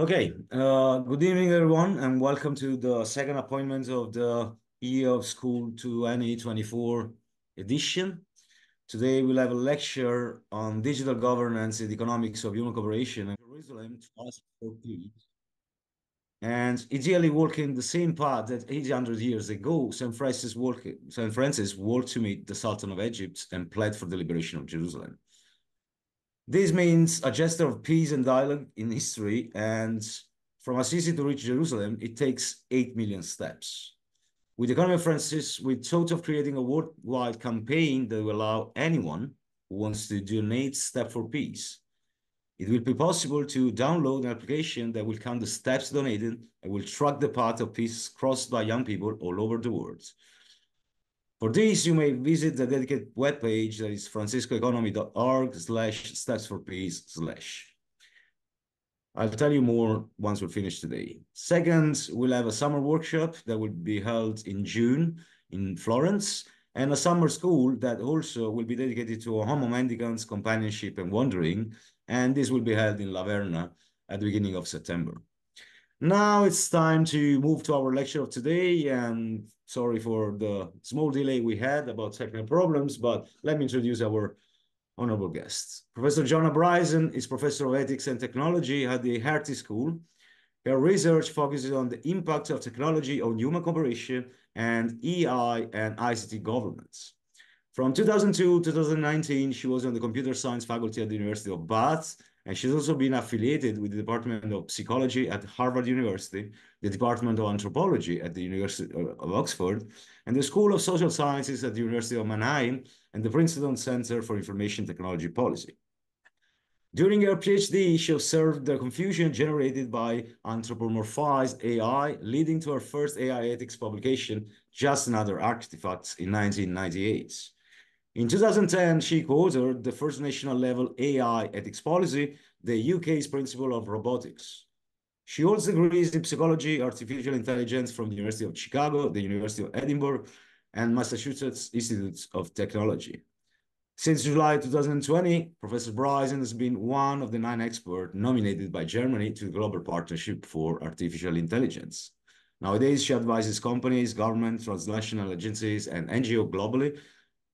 Okay, uh, good evening, everyone, and welcome to the second appointment of the EoF School 2024 edition. Today we'll have a lecture on digital governance and economics of human cooperation in Jerusalem to ask for peace. And ideally walking the same path that 800 years ago, St. Francis, walked, St. Francis walked to meet the Sultan of Egypt and pled for the liberation of Jerusalem. This means a gesture of peace and dialogue in history, and from Assisi to reach Jerusalem, it takes 8 million steps. With the economy of Francis, we thought of creating a worldwide campaign that will allow anyone who wants to donate Step for Peace. It will be possible to download an application that will count the steps donated and will track the path of peace crossed by young people all over the world. For this, you may visit the dedicated webpage that is francescoeconomy.org slash steps for peace slash. I'll tell you more once we're finished today. Second, we'll have a summer workshop that will be held in June in Florence and a summer school that also will be dedicated to homo mendicans, companionship and wandering. And this will be held in La Verna at the beginning of September. Now it's time to move to our lecture of today. And sorry for the small delay we had about technical problems, but let me introduce our honorable guests. Professor Joanna Bryson is Professor of Ethics and Technology at the Hertie School. Her research focuses on the impact of technology on human cooperation and AI and ICT governance. From 2002 to 2019, she was on the computer science faculty at the University of Bath and she's also been affiliated with the Department of Psychology at Harvard University, the Department of Anthropology at the University of Oxford, and the School of Social Sciences at the University of Mannheim, and the Princeton Center for Information Technology Policy. During her PhD, she observed the confusion generated by anthropomorphized AI, leading to her first AI ethics publication, Just Another Artifact, in 1998. In 2010, she co-authored the first national level AI ethics policy, the UK's principle of robotics. She holds degrees in psychology, artificial intelligence from the University of Chicago, the University of Edinburgh, and Massachusetts Institute of Technology. Since July 2020, Professor Bryson has been one of the nine experts nominated by Germany to the Global Partnership for Artificial Intelligence. Nowadays, she advises companies, governments, transnational agencies, and NGO globally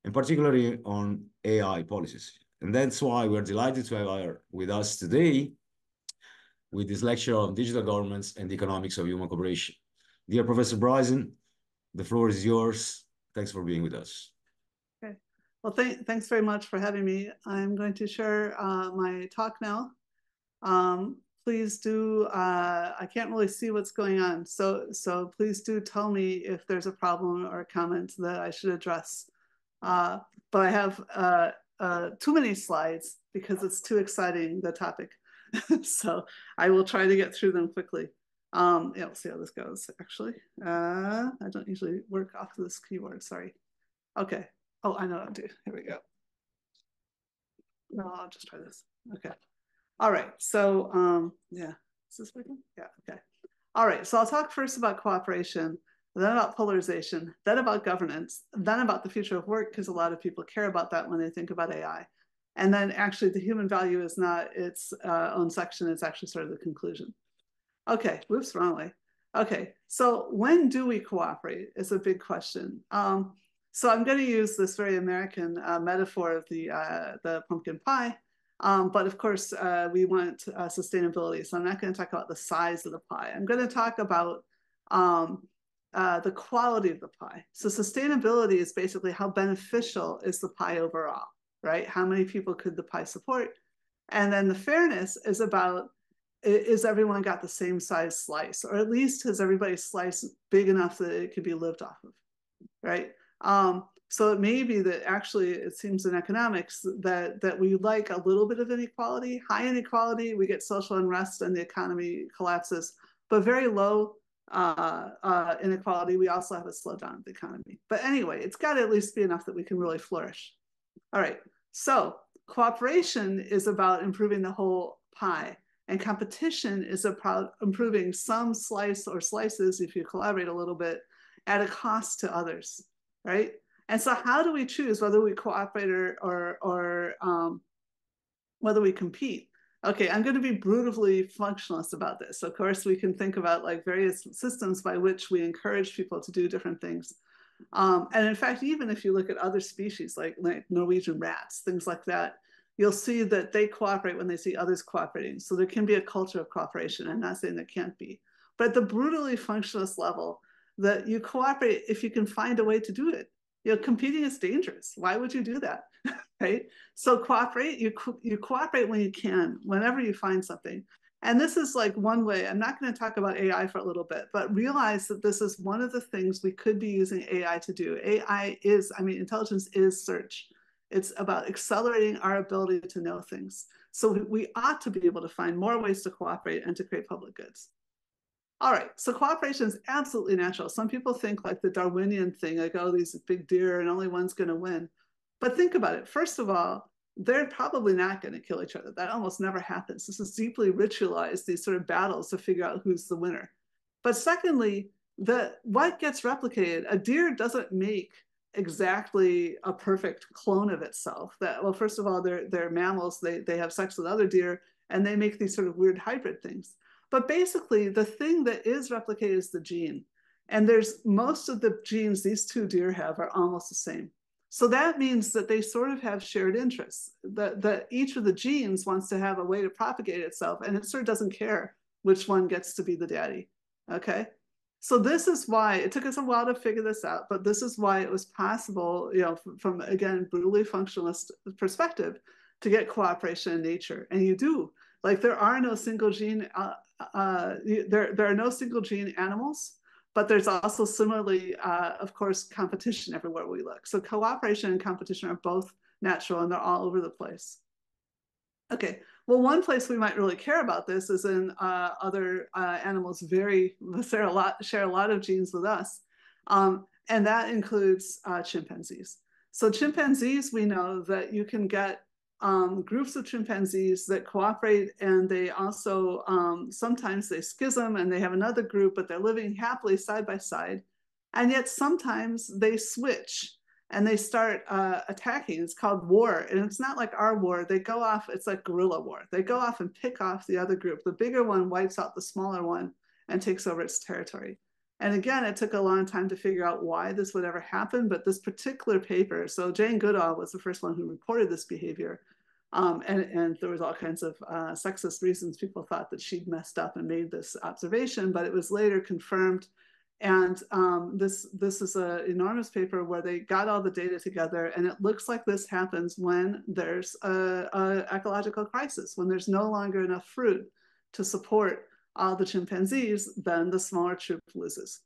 and particularly on AI policies. And that's why we're delighted to have her with us today with this lecture on digital governance and the economics of human cooperation. Dear Professor Bryson, the floor is yours. Thanks for being with us. Okay. Well, th thanks very much for having me. I'm going to share uh, my talk now. Um, please do, uh, I can't really see what's going on. So, so please do tell me if there's a problem or a comment that I should address. Uh, but I have uh, uh, too many slides because it's too exciting, the topic. so I will try to get through them quickly. Um, yeah, we'll see how this goes, actually. Uh, I don't usually work off this keyboard, sorry. Okay. Oh, I know what to do. Here we go. No, I'll just try this. Okay. All right. So, um, yeah. Is this working? Yeah. Okay. All right. So I'll talk first about cooperation then about polarization, then about governance, then about the future of work, because a lot of people care about that when they think about AI. And then actually the human value is not its uh, own section, it's actually sort of the conclusion. Okay, whoops, wrong way. Okay, so when do we cooperate is a big question. Um, so I'm going to use this very American uh, metaphor of the, uh, the pumpkin pie. Um, but of course, uh, we want uh, sustainability. So I'm not going to talk about the size of the pie. I'm going to talk about um, uh, the quality of the pie. So sustainability is basically how beneficial is the pie overall, right? How many people could the pie support? And then the fairness is about is everyone got the same size slice, or at least has everybody slice big enough that it could be lived off of, right? Um, so it may be that actually it seems in economics that that we like a little bit of inequality, high inequality, we get social unrest and the economy collapses, but very low uh, uh, inequality, we also have a slowdown of the economy. But anyway, it's got to at least be enough that we can really flourish. All right, so cooperation is about improving the whole pie, and competition is about improving some slice or slices, if you collaborate a little bit, at a cost to others, right? And so how do we choose whether we cooperate or, or, or um, whether we compete? Okay, I'm going to be brutally functionalist about this. Of course, we can think about like various systems by which we encourage people to do different things. Um, and in fact, even if you look at other species like, like Norwegian rats, things like that, you'll see that they cooperate when they see others cooperating. So there can be a culture of cooperation. I'm not saying there can't be. But at the brutally functionalist level, that you cooperate if you can find a way to do it. You know, competing is dangerous. Why would you do that? Right? So cooperate, you, co you cooperate when you can, whenever you find something. And this is like one way, I'm not going to talk about AI for a little bit, but realize that this is one of the things we could be using AI to do. AI is, I mean, intelligence is search. It's about accelerating our ability to know things. So we ought to be able to find more ways to cooperate and to create public goods. All right, so cooperation is absolutely natural. Some people think like the Darwinian thing, like, oh, these big deer and only one's going to win. But think about it. First of all, they're probably not going to kill each other. That almost never happens. This is deeply ritualized, these sort of battles to figure out who's the winner. But secondly, the what gets replicated, a deer doesn't make exactly a perfect clone of itself. That well, first of all, they're they're mammals, they they have sex with other deer, and they make these sort of weird hybrid things. But basically, the thing that is replicated is the gene. And there's most of the genes these two deer have are almost the same. So that means that they sort of have shared interests. That, each of the genes wants to have a way to propagate itself, and it sort of doesn't care which one gets to be the daddy. Okay. So this is why it took us a while to figure this out, but this is why it was possible, you know, from, from again brutally functionalist perspective, to get cooperation in nature. And you do. Like there are no single gene, uh, uh, there there are no single gene animals but there's also similarly, uh, of course, competition everywhere we look. So cooperation and competition are both natural and they're all over the place. Okay, well, one place we might really care about this is in uh, other uh, animals very, share a, lot, share a lot of genes with us. Um, and that includes uh, chimpanzees. So chimpanzees, we know that you can get um, groups of chimpanzees that cooperate and they also um, sometimes they schism and they have another group, but they're living happily side by side. And yet sometimes they switch and they start uh, attacking. It's called war. And it's not like our war. They go off, it's like guerrilla war. They go off and pick off the other group. The bigger one wipes out the smaller one and takes over its territory. And again, it took a long time to figure out why this would ever happen, but this particular paper, so Jane Goodall was the first one who reported this behavior, um, and, and, there was all kinds of uh, sexist reasons. People thought that she'd messed up and made this observation, but it was later confirmed. And um, this, this is an enormous paper where they got all the data together and it looks like this happens when there's a, ecological crisis, when there's no longer enough fruit to support all the chimpanzees, then the smaller troop loses.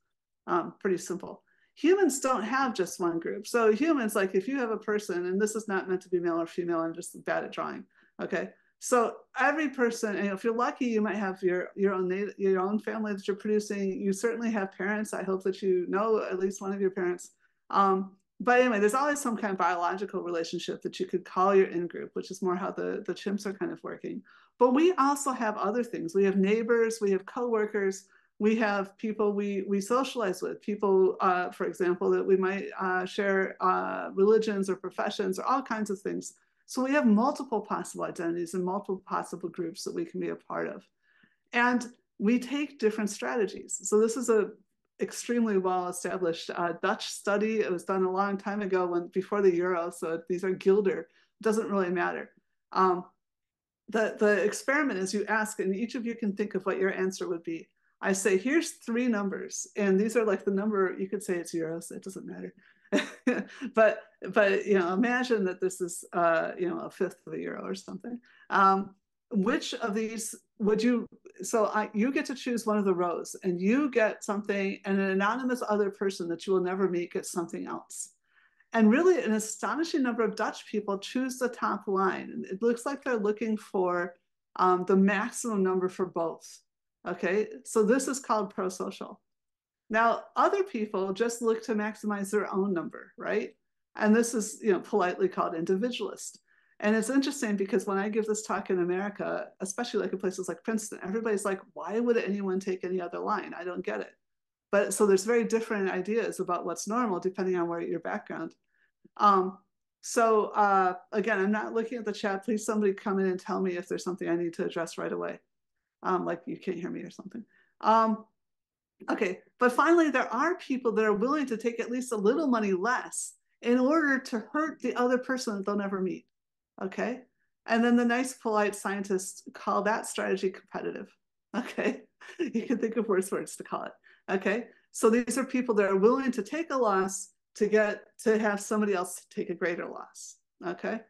Um, pretty simple humans don't have just one group. So humans, like if you have a person, and this is not meant to be male or female, I'm just bad at drawing. Okay. So every person, and if you're lucky, you might have your your own your own family that you're producing. You certainly have parents. I hope that you know at least one of your parents. Um, but anyway, there's always some kind of biological relationship that you could call your in group, which is more how the, the chimps are kind of working. But we also have other things. We have neighbors, we have coworkers, we have people we we socialize with people uh, for example that we might uh, share uh, religions or professions or all kinds of things. So we have multiple possible identities and multiple possible groups that we can be a part of. And we take different strategies. So this is a extremely well established uh, dutch study. It was done a long time ago when before the euro so these are guilder. It doesn't really matter. Um, the, the experiment is you ask and each of you can think of what your answer would be I say, here's three numbers, and these are like the number, you could say it's euros, it doesn't matter. but, but, you know, imagine that this is, uh, you know, a fifth of a euro or something. Um, which of these would you, so I, you get to choose one of the rows and you get something and an anonymous other person that you will never meet gets something else. And really an astonishing number of Dutch people choose the top line. It looks like they're looking for um, the maximum number for both. Okay, so this is called pro-social. Now, other people just look to maximize their own number, right? And this is, you know, politely called individualist. And it's interesting because when I give this talk in America, especially like in places like Princeton, everybody's like, why would anyone take any other line? I don't get it. But so there's very different ideas about what's normal depending on where your background. Um, So uh, again, I'm not looking at the chat. Please somebody come in and tell me if there's something I need to address right away. Um, like you can't hear me or something. Um, okay, but finally, there are people that are willing to take at least a little money less in order to hurt the other person that they'll never meet. Okay, and then the nice, polite scientists call that strategy competitive. Okay, you can think of worse words to call it. Okay, so these are people that are willing to take a loss to get to have somebody else take a greater loss. Okay.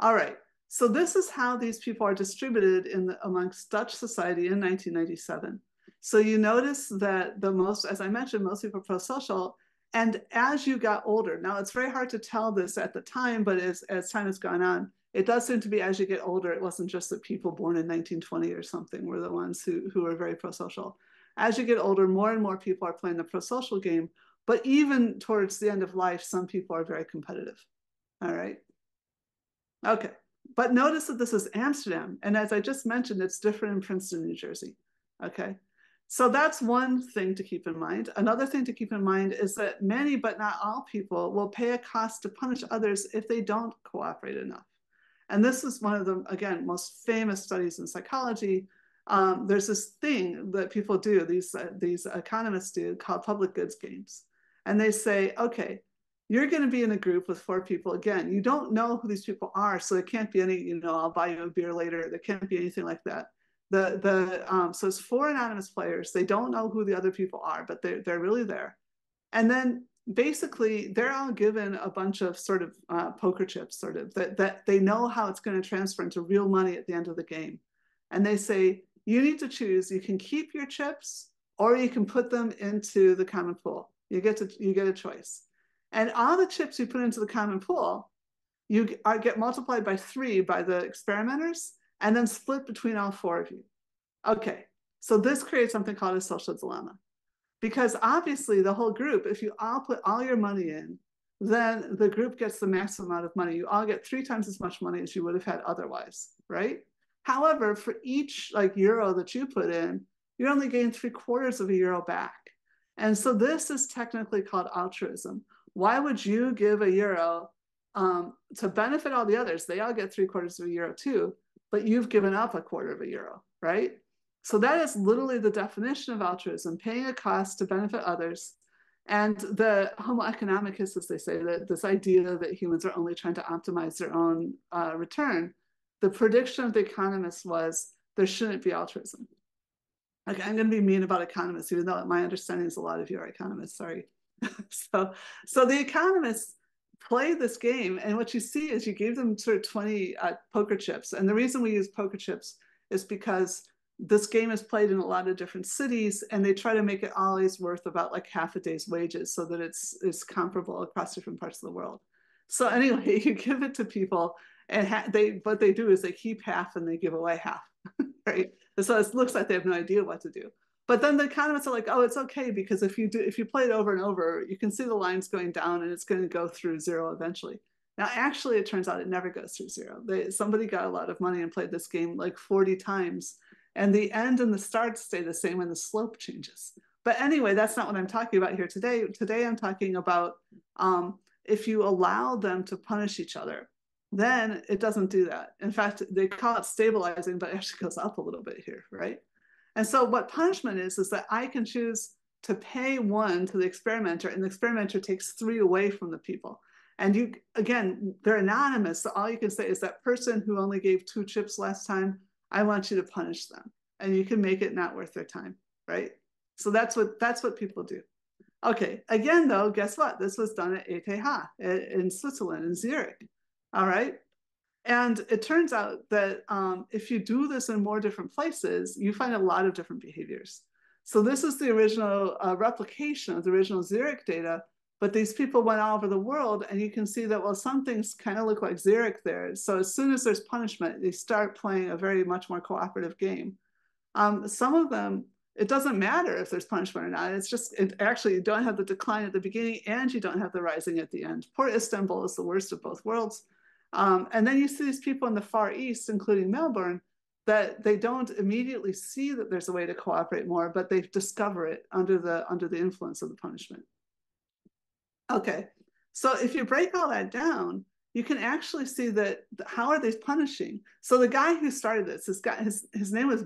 All right. So this is how these people are distributed in the, amongst Dutch society in 1997. So you notice that the most, as I mentioned, most people pro-social. And as you got older, now it's very hard to tell this at the time, but as, as time has gone on, it does seem to be as you get older, it wasn't just that people born in 1920 or something were the ones who, who were very pro-social. As you get older, more and more people are playing the pro-social game, but even towards the end of life, some people are very competitive. All right. Okay. But notice that this is Amsterdam. And as I just mentioned, it's different in Princeton, New Jersey. Okay. So that's one thing to keep in mind. Another thing to keep in mind is that many, but not all people, will pay a cost to punish others if they don't cooperate enough. And this is one of the, again, most famous studies in psychology. Um, there's this thing that people do, these, uh, these economists do, called public goods games and they say, okay, you're going to be in a group with four people. Again, you don't know who these people are, so it can't be any, you know, I'll buy you a beer later. There can't be anything like that. The the um, so it's four anonymous players. They don't know who the other people are, but they're they're really there. And then basically they're all given a bunch of sort of uh, poker chips, sort of that that they know how it's going to transfer into real money at the end of the game. And they say you need to choose. You can keep your chips, or you can put them into the common pool. You get to you get a choice. And all the chips you put into the common pool, you are, uh, get multiplied by three by the experimenters and then split between all four of you. Okay, so this creates something called a social dilemma. Because obviously the whole group, if you all put all your money in, then the group gets the maximum amount of money. You all get three times as much money as you would have had otherwise, right? However, for each like euro that you put in, you're only getting three quarters of a euro back. And so this is technically called altruism. Why would you give a euro um, to benefit all the others? They all get three quarters of a euro too, but you've given up a quarter of a euro, right? So that is literally the definition of altruism, paying a cost to benefit others. And the Homo economicus, as they say, that this idea that humans are only trying to optimize their own uh, return, the prediction of the economists was there shouldn't be altruism. Okay, I'm going to be mean about economists, even though my understanding is a lot of you are economists. Sorry. so, so the economists play this game, and what you see is you gave them sort of 20 uh, poker chips. And the reason we use poker chips is because this game is played in a lot of different cities, and they try to make it always worth about like half a day's wages, so that it's it's comparable across different parts of the world. So anyway, you give it to people, and they what they do is they keep half and they give away half, right? So it looks like they have no idea what to do. But then the economists are like, oh, it's okay because if you do, if you play it over and over, you can see the lines going down and it's going to go through zero eventually. Now, actually, it turns out it never goes through zero. They, somebody got a lot of money and played this game like 40 times, and the end and the start stay the same and the slope changes. But anyway, that's not what I'm talking about here today. Today, I'm talking about um, if you allow them to punish each other then it doesn't do that. In fact, they call it stabilizing, but it actually goes up a little bit here, right? And so what punishment is, is that I can choose to pay one to the experimenter and the experimenter takes three away from the people. And you, again, they're anonymous. So all you can say is that person who only gave two chips last time, I want you to punish them. And you can make it not worth their time, right? So that's what, that's what people do. Okay, again though, guess what? This was done at ETH in Switzerland, in Zurich. All right. And it turns out that um, if you do this in more different places, you find a lot of different behaviors. So this is the original uh, replication of the original Zurich data, but these people went all over the world and you can see that, well, some things kind of look like Zurich there. So as soon as there's punishment, they start playing a very much more cooperative game. Um, some of them, it doesn't matter if there's punishment or not. It's just, it, actually, you don't have the decline at the beginning and you don't have the rising at the end. Poor Istanbul is the worst of both worlds. Um, and then you see these people in the Far East, including Melbourne, that they don't immediately see that there's a way to cooperate more, but they discover it under the under the influence of the punishment. Okay, So if you break all that down, you can actually see that how are they punishing? So the guy who started this, this guy, his, his name was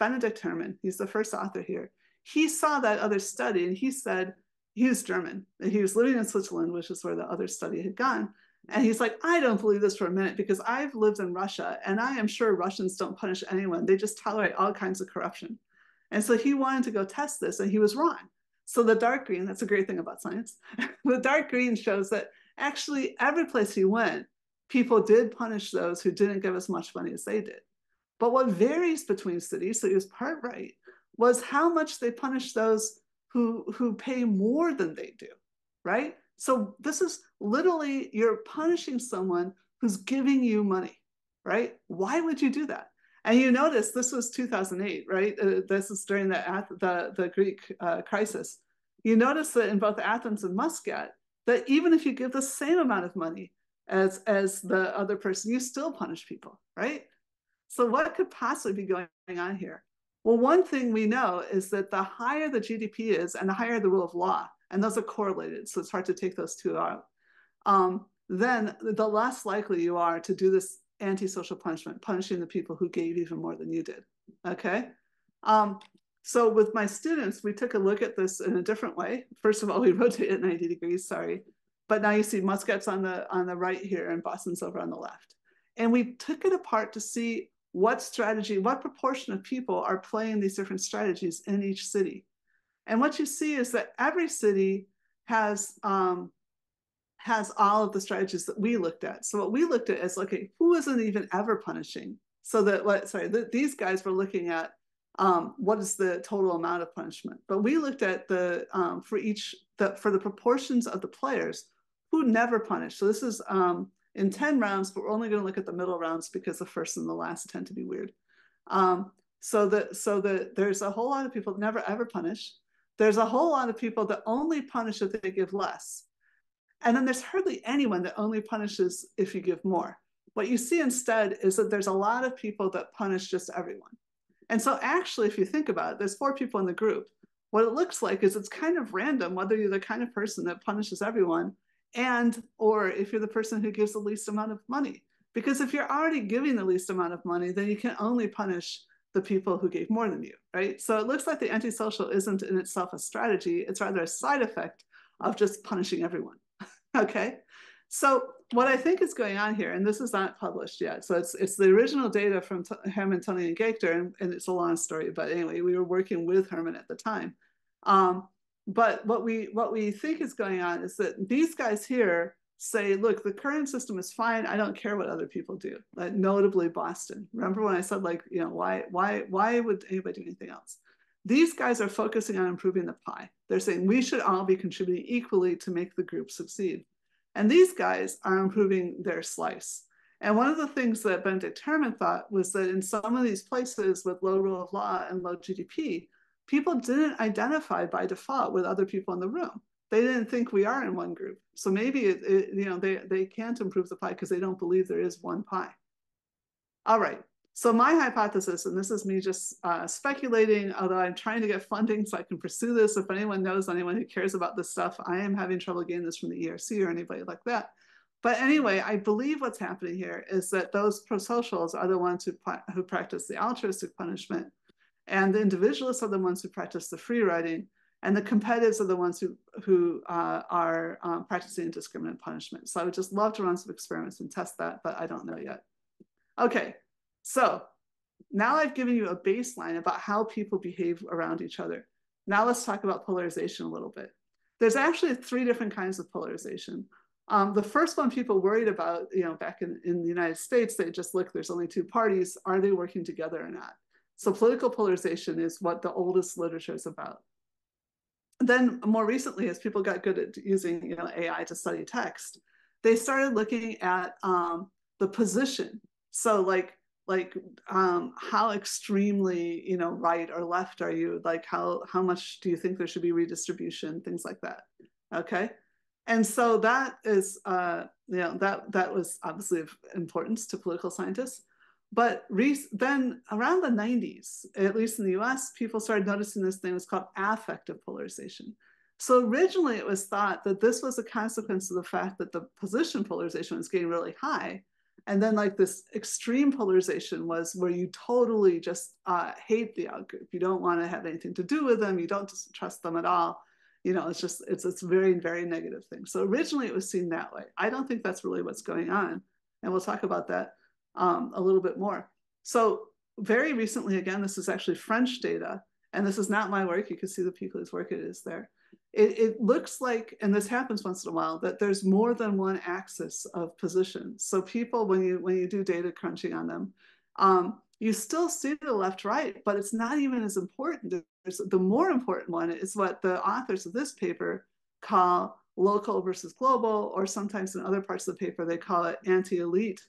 Benedikt Herrmann. He's the first author here. He saw that other study and he said, he was German. He was living in Switzerland, which is where the other study had gone. And he's like, I don't believe this for a minute because I've lived in Russia and I am sure Russians don't punish anyone. They just tolerate all kinds of corruption. And so he wanted to go test this and he was wrong. So the dark green, that's a great thing about science. the dark green shows that actually every place he went, people did punish those who didn't give as much money as they did. But what varies between cities, so he was part right, was how much they punish those who, who pay more than they do, right? So this is literally you're punishing someone who's giving you money, right? Why would you do that? And you notice this was 2008, right? Uh, this is during the, the, the Greek uh, crisis. You notice that in both Athens and Muscat, that even if you give the same amount of money as, as the other person, you still punish people, right? So what could possibly be going on here? Well, one thing we know is that the higher the GDP is and the higher the rule of law, and those are correlated, so it's hard to take those two out, um, then the less likely you are to do this antisocial punishment, punishing the people who gave even more than you did. Okay. Um, so with my students, we took a look at this in a different way. First of all, we rotate it 90 degrees, sorry. But now you see Muscat's on the, on the right here and Boston's over on the left. And we took it apart to see what strategy, what proportion of people are playing these different strategies in each city. And what you see is that every city has um, has all of the strategies that we looked at. So what we looked at is, okay, who isn't even ever punishing? So that, what, sorry, the, these guys were looking at um, what is the total amount of punishment. But we looked at the, um, for each, the, for the proportions of the players who never punish. So this is um, in 10 rounds, but we're only gonna look at the middle rounds because the first and the last tend to be weird. Um, so that, so that there's a whole lot of people that never ever punish. There's a whole lot of people that only punish if they give less. And then there's hardly anyone that only punishes if you give more. What you see instead is that there's a lot of people that punish just everyone. And so actually, if you think about it, there's four people in the group. What it looks like is it's kind of random whether you're the kind of person that punishes everyone and or if you're the person who gives the least amount of money. Because if you're already giving the least amount of money, then you can only punish the people who gave more than you, right? So it looks like the antisocial isn't in itself a strategy, it's rather a side effect of just punishing everyone. Okay. So what I think is going on here, and this is not published yet, so it's it's the original data from Herrmann, Thöni, and Gachter, and, and, it's a long story, but anyway, we were working with Herrmann at the time. Um, but what we what we think is going on is that these guys here say, look, the current system is fine. I don't care what other people do. Like notably Boston. Remember when I said like, you know, why why why would anybody do anything else? These guys are focusing on improving the pie. They're saying we should all be contributing equally to make the group succeed. And these guys are improving their slice. And one of the things that Benedikt Herrmann thought was that in some of these places with low rule of law and low GDP, people didn't identify by default with other people in the room. They didn't think we are in one group. So maybe it, it, you know they, they can't improve the pie because they don't believe there is one pie. All right, so my hypothesis, and this is me just uh, speculating, although I'm trying to get funding so I can pursue this. If anyone knows anyone who cares about this stuff, I am having trouble getting this from the ERC or anybody like that. But anyway, I believe what's happening here is that those pro-socials are the ones who, who practice the altruistic punishment, and the individualists are the ones who practice the free riding, and the competitives are the ones who, who uh, are um, practicing indiscriminate punishment. So I would just love to run some experiments and test that, but I don't know yet. Okay, so now I've given you a baseline about how people behave around each other. Now let's talk about polarization a little bit. There's actually three different kinds of polarization. Um, the first one people worried about, you know, back in, in the United States, they just look, there's only two parties. Are they working together or not? So political polarization is what the oldest literature is about. Then more recently, as people got good at using you know, AI to study text, they started looking at um, the position. So like like um, how extremely you know right or left are you? Like how how much do you think there should be redistribution? Things like that. Okay? And so that is uh, you know that that was obviously of importance to political scientists but then around the 90s at least in the us people started noticing this thing was called affective polarization So originally it was thought that this was a consequence of the fact that the position polarization was getting really high. And then like this extreme polarization was where you totally just uh, hate the outgroup. You don't want to have anything to do with them. You don't trust them at all. You know, it's just, it's, it's very, very negative thing. So originally it was seen that way. I don't think that's really what's going on. And we'll talk about that um, a little bit more. So very recently, again, this is actually French data, and this is not my work. You can see the people whose work it is there it, it, looks like, and this happens once in a while, that there's more than one axis of positions. So people, when you when you do data crunching on them, um, you still see the left right, but it's not even as important. There's, the more important one is what the authors of this paper call local versus global, or sometimes in other parts of the paper they call it anti-elite,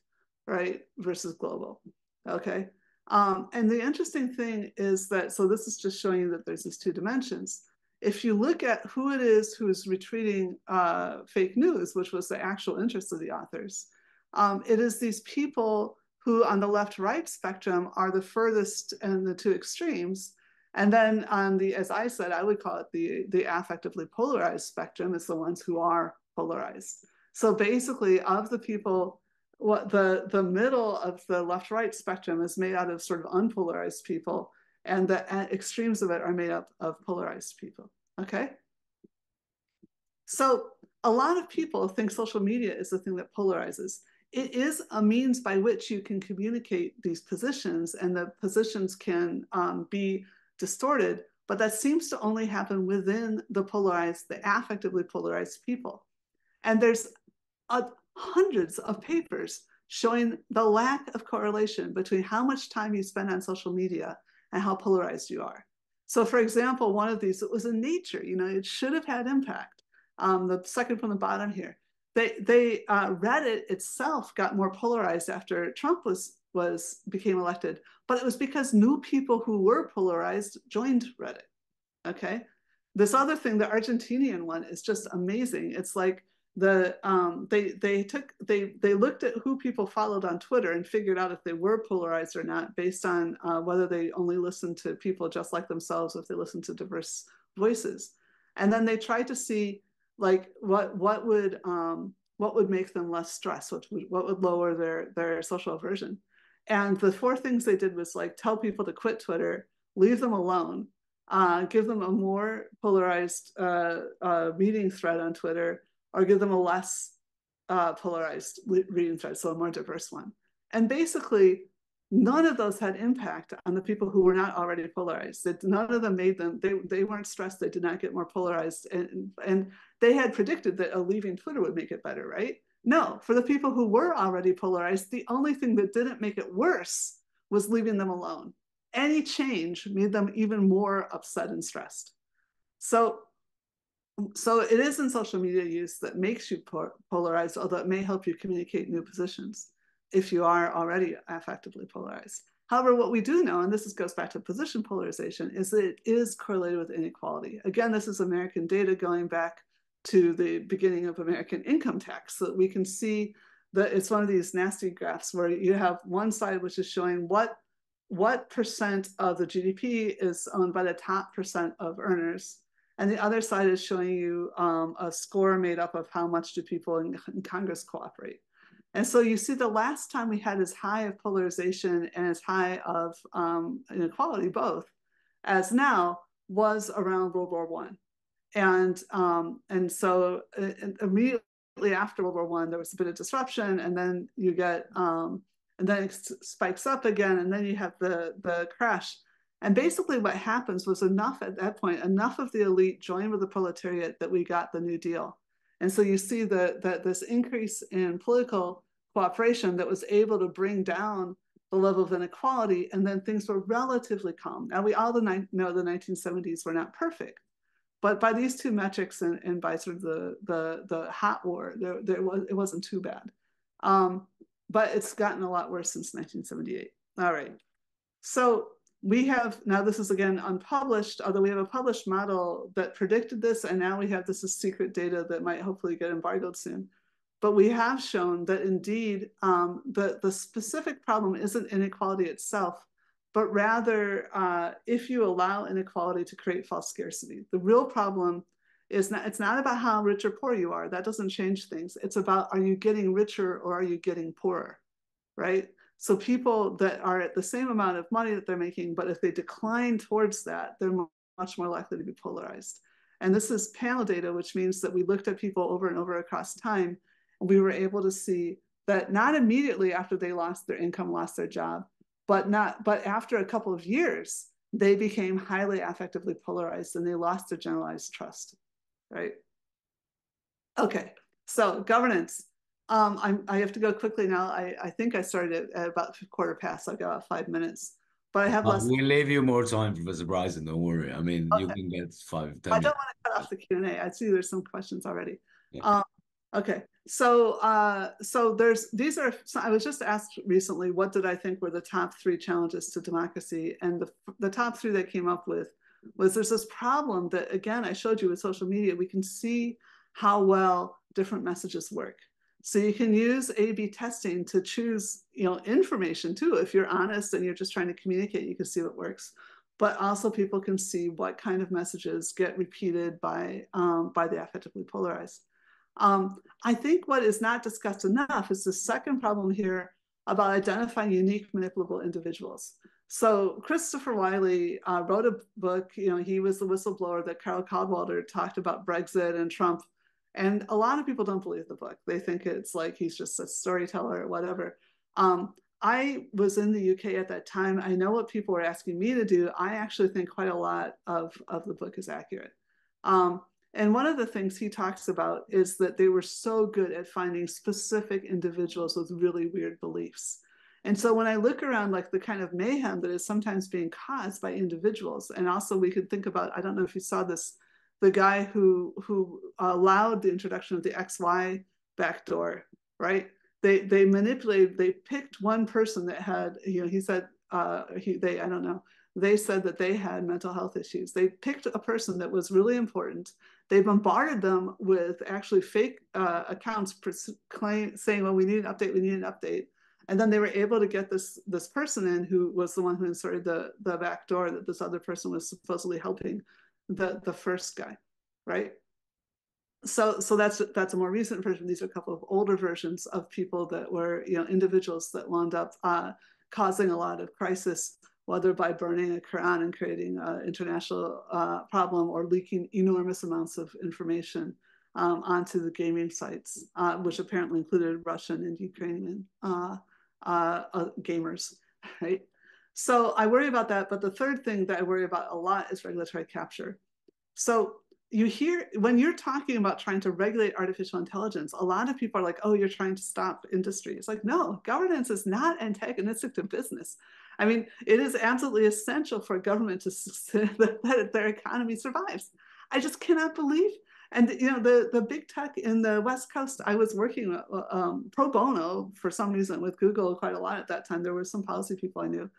right, versus global. Okay. Um, and the interesting thing is that, so this is just showing you that there's these two dimensions if you look at who it is who's retweeting uh, fake news, which was the actual interest of the authors, um, it is these people who on the left-right spectrum are the furthest in the two extremes. And then on the, as I said, I would call it the, the affectively polarized spectrum is the ones who are polarized. So basically of the people, what the, the middle of the left-right spectrum is made out of sort of unpolarized people and the extremes of it are made up of polarized people, okay? So a lot of people think social media is the thing that polarizes. It is a means by which you can communicate these positions and the positions can um, be distorted, but that seems to only happen within the polarized, the affectively polarized people. And there's uh, hundreds of papers showing the lack of correlation between how much time you spend on social media and how polarized you are. So for example, one of these, it was in nature, you know, it should have had impact. Um, the second from the bottom here, they, they uh, Reddit itself got more polarized after Trump was, was became elected, but it was because new people who were polarized joined Reddit, okay? This other thing, the Argentinian one is just amazing. It's like the um, they they took they they looked at who people followed on Twitter and figured out if they were polarized or not based on uh, whether they only listened to people just like themselves, if they listened to diverse voices, and then they tried to see like what what would um, what would make them less stressed, what would what would lower their their social aversion, and the four things they did was like tell people to quit Twitter, leave them alone, uh, give them a more polarized uh, uh, meeting thread on Twitter or give them a less uh, polarized reading thread, so a more diverse one. And basically, none of those had impact on the people who were not already polarized. None of them made them, they, they weren't stressed, they did not get more polarized. And, and they had predicted that a leaving Twitter would make it better, right? No, for the people who were already polarized, the only thing that didn't make it worse was leaving them alone. Any change made them even more upset and stressed. So so it is in social media use that makes you polarized, although it may help you communicate new positions if you are already affectively polarized. However, what we do know, and this is, goes back to position polarization, is that it is correlated with inequality. Again, this is American data going back to the beginning of American income tax, so that we can see that it's one of these nasty graphs where you have one side which is showing what what percent of the GDP is owned by the top percent of earners and the other side is showing you um, a score made up of how much do people in, in, Congress cooperate. And so you see the last time we had as high of polarization and as high of um, inequality, both, as now was around World War One. And, um, and so uh, immediately after World War One, there was a bit of disruption and then you get, um, and then it spikes up again and then you have the, the crash. And basically what happens was enough at that point, enough of the elite joined with the proletariat that we got the New Deal. And so you see that, that this increase in political cooperation that was able to bring down the level of inequality, and then things were relatively calm. Now we all know the 1970s were not perfect, but by these two metrics and, and by sort of the, the, the hot war, there, there was, it wasn't too bad. Um, but it's gotten a lot worse since 1978. All right. So we have now this is again unpublished although we have a published model that predicted this and now we have this secret data that might hopefully get embargoed soon but we have shown that indeed um, the, the specific problem isn't inequality itself but rather uh, if you allow inequality to create false scarcity the real problem is not it's not about how rich or poor you are. That doesn't change things. It's about are you getting richer or are you getting poorer? Right? So people that are at the same amount of money that they're making, but if they decline towards that, they're much more likely to be polarized. And this is panel data, which means that we looked at people over and over across time, and we were able to see that not immediately after they lost their income, lost their job, but not but after a couple of years, they became highly affectively polarized and they lost their generalized trust, right? Okay, so governance. Um, I'm, I have to go quickly now. I, I think I started at, about quarter past. I've got about five minutes, but I have uh, less. We'll leave you more time, Professor Bryson. Don't worry. I mean, okay. you can get five, ten I don't minutes. want to cut off the Q&A. I see there's some questions already. Yeah. Um, okay, so uh, so there's these are. So I was just asked recently, what did I think were the top three challenges to democracy? And the the top three that came up with was there's this problem that again I showed you with social media. We can see how well different messages work. So you can use A-B testing to choose, you know, information too. If you're honest and you're just trying to communicate, you can see what works. But also people can see what kind of messages get repeated by, um, by the affectively polarized. Um, I think what is not discussed enough is the second problem here about identifying unique manipulable individuals. So Christopher Wylie uh, wrote a book, you know, he was the whistleblower that Carole Cadwalladr talked about Brexit and Trump and a lot of people don't believe the book. They think it's like he's just a storyteller or whatever. Um, I was in the UK at that time. I know what people were asking me to do. I actually think quite a lot of, of the book is accurate. Um, and one of the things he talks about is that they were so good at finding specific individuals with really weird beliefs. And so when I look around like the kind of mayhem that is sometimes being caused by individuals, and also we could think about, I don't know if you saw this the guy who who allowed the introduction of the XZ backdoor, right? They they manipulated. They picked one person that had, you know, he said, uh, he they I don't know. They said that they had mental health issues. They picked a person that was really important. They bombarded them with actually fake uh, accounts claim, saying, "Well, we need an update. We need an update." And then they were able to get this this person in who was the one who inserted the the back door that this other person was supposedly helping the the first guy, right? So so that's that's a more recent version. These are a couple of older versions of people that were you know individuals that wound up uh, causing a lot of crisis, whether by burning a Quran and creating an international uh, problem or leaking enormous amounts of information um, onto the gaming sites, uh, which apparently included Russian and Ukrainian uh, uh, uh, gamers, right? So I worry about that. But the third thing that I worry about a lot is regulatory capture. So you hear when you're talking about trying to regulate artificial intelligence, a lot of people are like, oh, you're trying to stop industry. It's like, no, governance is not antagonistic to business. I mean, it is absolutely essential for government to that their economy survives. I just cannot believe. And you know, the the big tech in the West Coast, I was working uh, um, pro bono for some reason with Google quite a lot at that time. There were some policy people I knew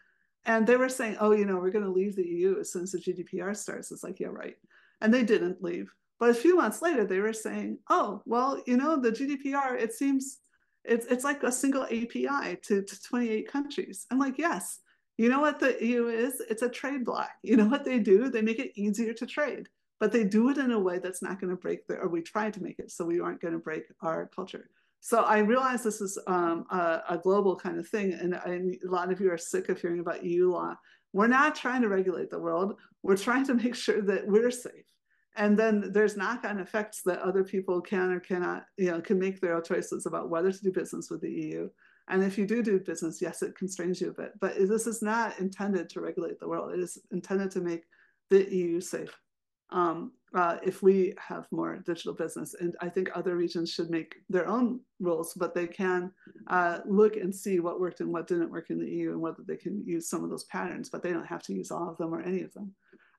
and they were saying, oh, you know, we're going to leave the EU as soon as the GDPR starts. It's like, yeah, right. And they didn't leave. But a few months later, they were saying, oh, well, you know, the GDPR, it seems it's, it's like a single API to, to 28 countries. I'm like, yes. You know what the EU is? It's a trade block. You know what they do? They make it easier to trade, but they do it in a way that's not going to break the, or we try to make it so we aren't going to break our culture. So I realize this is um, a, a, global kind of thing, and, and a lot of you are sick of hearing about EU law. We're not trying to regulate the world. We're trying to make sure that we're safe. And then there's knock-on effects that other people can or cannot, you know, can make their own choices about whether to do business with the EU. And if you do do business, yes, it constrains you a bit. But this is not intended to regulate the world. It is intended to make the EU safe um, uh, if we have more digital business. And I think other regions should make their own rules, but they can uh, look and see what worked and what didn't work in the EU and whether they can use some of those patterns, but they don't have to use all of them or any of them.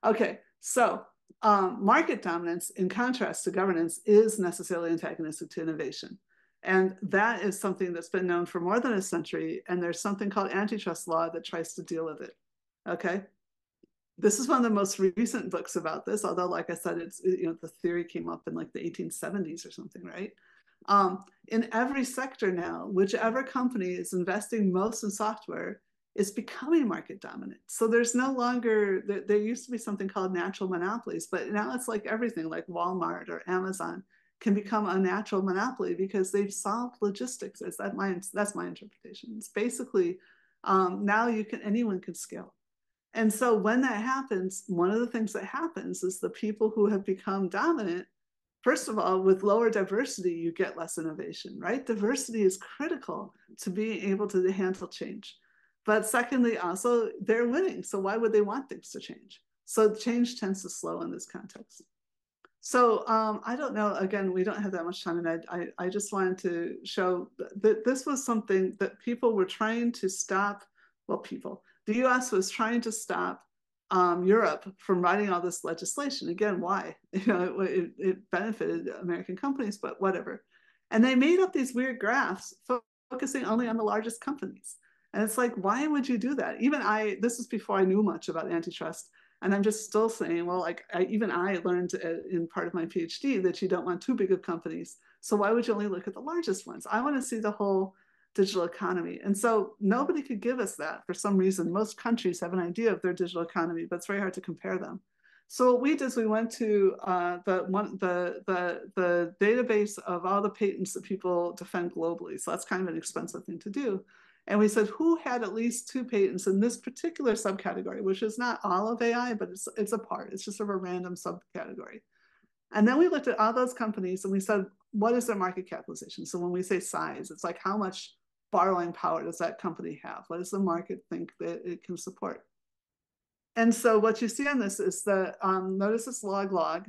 Okay, so um, market dominance, in contrast to governance, is necessarily antagonistic to innovation. And that is something that's been known for more than a century. And there's something called antitrust law that tries to deal with it. Okay this is one of the most recent books about this although like i said it's you know the theory came up in like the 1870s or something right um, in every sector now whichever company is investing most in software is becoming market dominant. So there's no longer, there, there, used to be something called natural monopolies, but now it's like everything like Walmart or Amazon can become a natural monopoly because they've solved logistics. Is that my, that's my interpretation. It's basically um, now you can, anyone can scale. And so when that happens, one of the things that happens is the people who have become dominant, first of all, with lower diversity, you get less innovation, right? Diversity is critical to being able to handle change. But secondly, also they're winning. So why would they want things to change? So change tends to slow in this context. So um, I don't know, again, we don't have that much time and I, I, I just wanted to show that this was something that people were trying to stop, well, people, the US was trying to stop um, Europe from writing all this legislation. Again, why? You know, it, it, benefited American companies, but whatever. And they made up these weird graphs focusing only on the largest companies. And it's like, why would you do that? Even I, this is before I knew much about antitrust. And I'm just still saying, well, like I, even I learned uh, in part of my PhD that you don't want too big of companies. So why would you only look at the largest ones? I want to see the whole digital economy. And so nobody could give us that for some reason. Most countries have an idea of their digital economy, but it's very hard to compare them. So what we did is we went to uh, the one the the the database of all the patents that people defend globally. So that's kind of an expensive thing to do. And we said, who had at least two patents in this particular subcategory, which is not all of AI, but it's, it's a part, it's just sort of a random subcategory. And then we looked at all those companies and we said, what is their market capitalization? So when we say size, it's like how much borrowing power does that company have? What does the market think that it can support? And so what you see on this is the, um, notice this log log,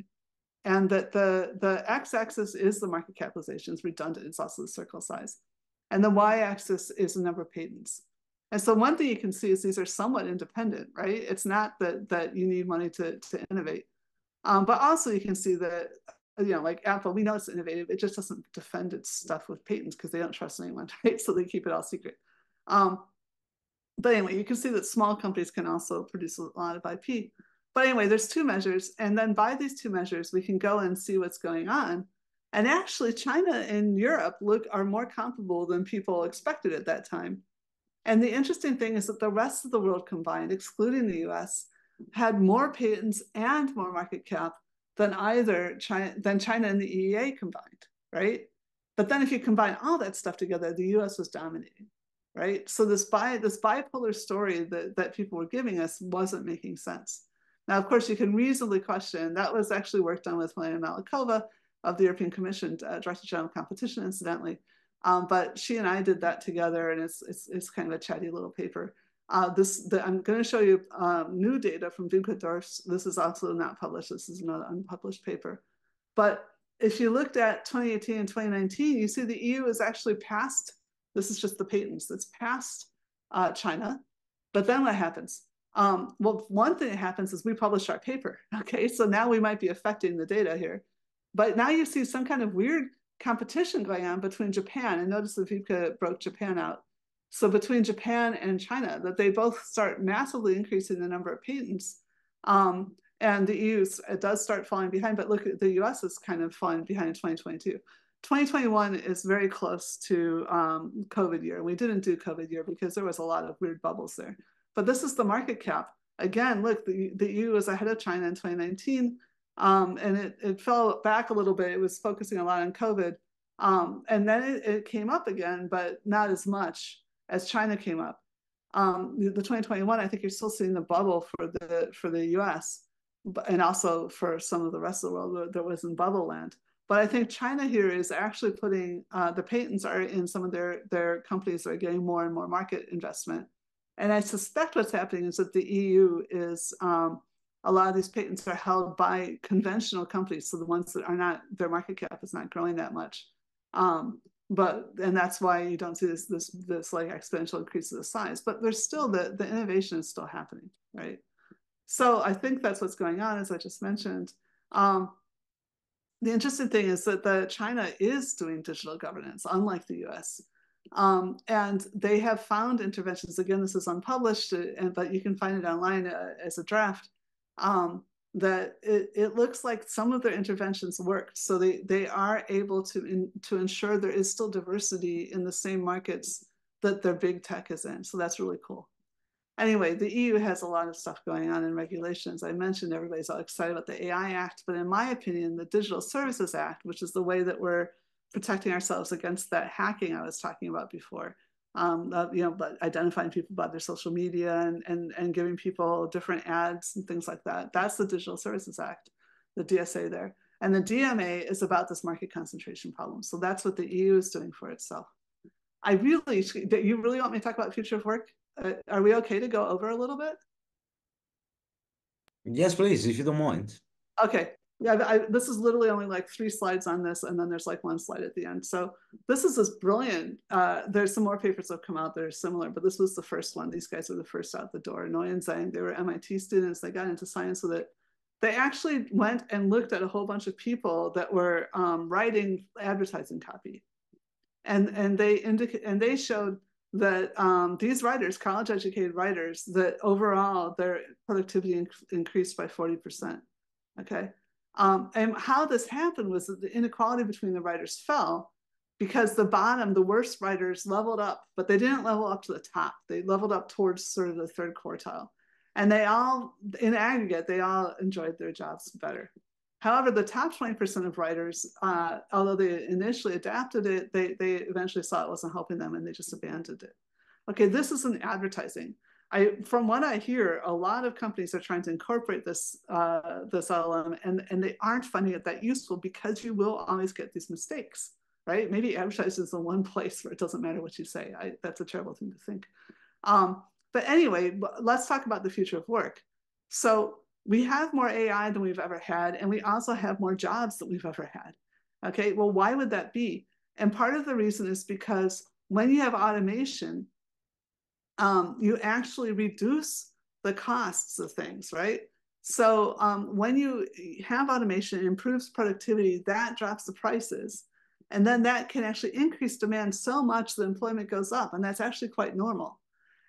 and that the, the x-axis is the market capitalization, it's redundant, it's also the circle size. And the y-axis is the number of patents. And so one thing you can see is these are somewhat independent, right? It's not that, that you need money to, to innovate. Um, but also you can see that, you know, like Apple, we know it's innovative. It just doesn't defend its stuff with patents because they don't trust anyone, right? So they keep it all secret. Um, but anyway, you can see that small companies can also produce a lot of IP. But anyway, there's two measures. And then by these two measures, we can go and see what's going on. And actually, China and Europe look are more comparable than people expected at that time. And the interesting thing is that the rest of the world combined, excluding the US, had more patents and more market cap than either China than China and the EEA combined, right? But then if you combine all that stuff together, the US was dominating, right? So this bi this bipolar story that, that people were giving us wasn't making sense. Now, of course, you can reasonably question, that was actually worked on with Helena Malikova, of the European Commission, uh, Director General of Competition, incidentally. Um, but she and I did that together, and it's, it's, it's kind of a chatty little paper. Uh, this the, I'm going to show you um, new data from Wimke Dorf's. This is also not published. This is another unpublished paper. But if you looked at 2018 and 2019, you see the EU is actually past. This is just the patents that's past uh, China. But then what happens? Um, well, one thing that happens is we publish our paper. Okay, so now we might be affecting the data here. But now you see some kind of weird competition going on between Japan, and notice that Wimke broke Japan out. So between Japan and China, that they both start massively increasing the number of patents. Um, and the EU it does start falling behind, but look, at the US is kind of falling behind in 2022. 2021 is very close to um, COVID year. We didn't do COVID year because there was a lot of weird bubbles there. But this is the market cap. Again, look, the, the EU was ahead of China in 2019. Um, and it, it fell back a little bit. It was focusing a lot on COVID. Um, and then it, it, came up again, but not as much as China came up. Um, the, the 2021, I think you're still seeing the bubble for the for the US, and also for some of the rest of the world that was in bubble land. But I think China here is actually putting uh, the patents are in some of their their companies are getting more and more market investment. And I suspect what's happening is that the EU is um, a lot of these patents are held by conventional companies, so the ones that are not their market cap is not growing that much. Um, but and that's why you don't see this this this like exponential increase of the size. But there's still the the innovation is still happening, right? So I think that's what's going on, as I just mentioned. Um, the interesting thing is that the China is doing digital governance, unlike the U.S. Um, and they have found interventions. Again, this is unpublished, uh, and but you can find it online uh, as a draft um, that it, it looks like some of their interventions worked. So they, they are able to, in, to ensure there is still diversity in the same markets that their big tech is in. So that's really cool. anyway, the EU has a lot of stuff going on in regulations. I mentioned everybody's all excited about the AI Act, but in my opinion, the Digital Services Act, which is the way that we're protecting ourselves against that hacking I was talking about before, um, you know, but identifying people by their social media and, and, and giving people different ads and things like that. That's the Digital Services Act, the DSA there. And the DMA is about this market concentration problem. So that's what the EU is doing for itself. I really, you really want me to talk about future of work? Uh, are we okay to go over a little bit? Yes, please, if you don't mind. Okay. Yeah, I, this is literally only like three slides on this, and then there's like one slide at the end. So this is this brilliant. Uh, there's some more papers that have come out that are similar, but this was the first one. These guys were the first out the door. Noy and Zhang, they were MIT students. They got into science with it. They actually went and looked at a whole bunch of people that were um, writing advertising copy, and and they indicate and they showed that um, these writers, college educated writers, that overall their productivity inc increased by 40%. Okay. Um, and how this happened was that the inequality between the writers fell because the bottom, the worst writers leveled up, but they didn't level up to the top. They leveled up towards sort of the third quartile. And they all, in aggregate, they all enjoyed their jobs better. However, the top 20% of writers, uh, although they initially adapted it, they, they eventually saw it wasn't helping them and they just abandoned it. Okay, this is an advertising. I, from what I hear, a lot of companies are trying to incorporate this uh, this LLM, and and they aren't finding it that useful because you will always get these mistakes, right? Maybe advertising is the one place where it doesn't matter what you say. I, that's a terrible thing to think. Um, but anyway, let's talk about the future of work. So we have more AI than we've ever had, and we also have more jobs than we've ever had. Okay, well, why would that be? And part of the reason is because when you have automation, um, you actually reduce the costs of things, right? So um, when you have automation, it improves productivity, that drops the prices. And then that can actually increase demand so much that employment goes up. And that's actually quite normal.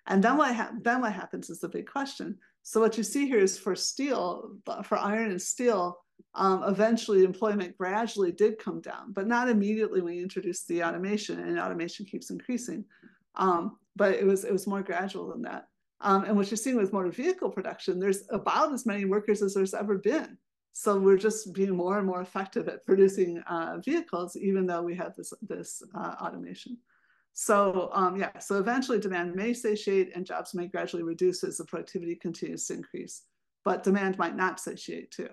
And then what, then what happens is the big question. So what you see here is for steel, for iron and steel, um, eventually employment gradually did come down, but not immediately when you introduced the automation and automation keeps increasing. Um, but it was, it was more gradual than that. Um, and what you're seeing with motor vehicle production, there's about as many workers as there's ever been. So we're just being more and more effective at producing uh, vehicles, even though we have this, this uh, automation. So um, yeah, so eventually demand may satiate and jobs may gradually reduce as the productivity continues to increase, but demand might not satiate too.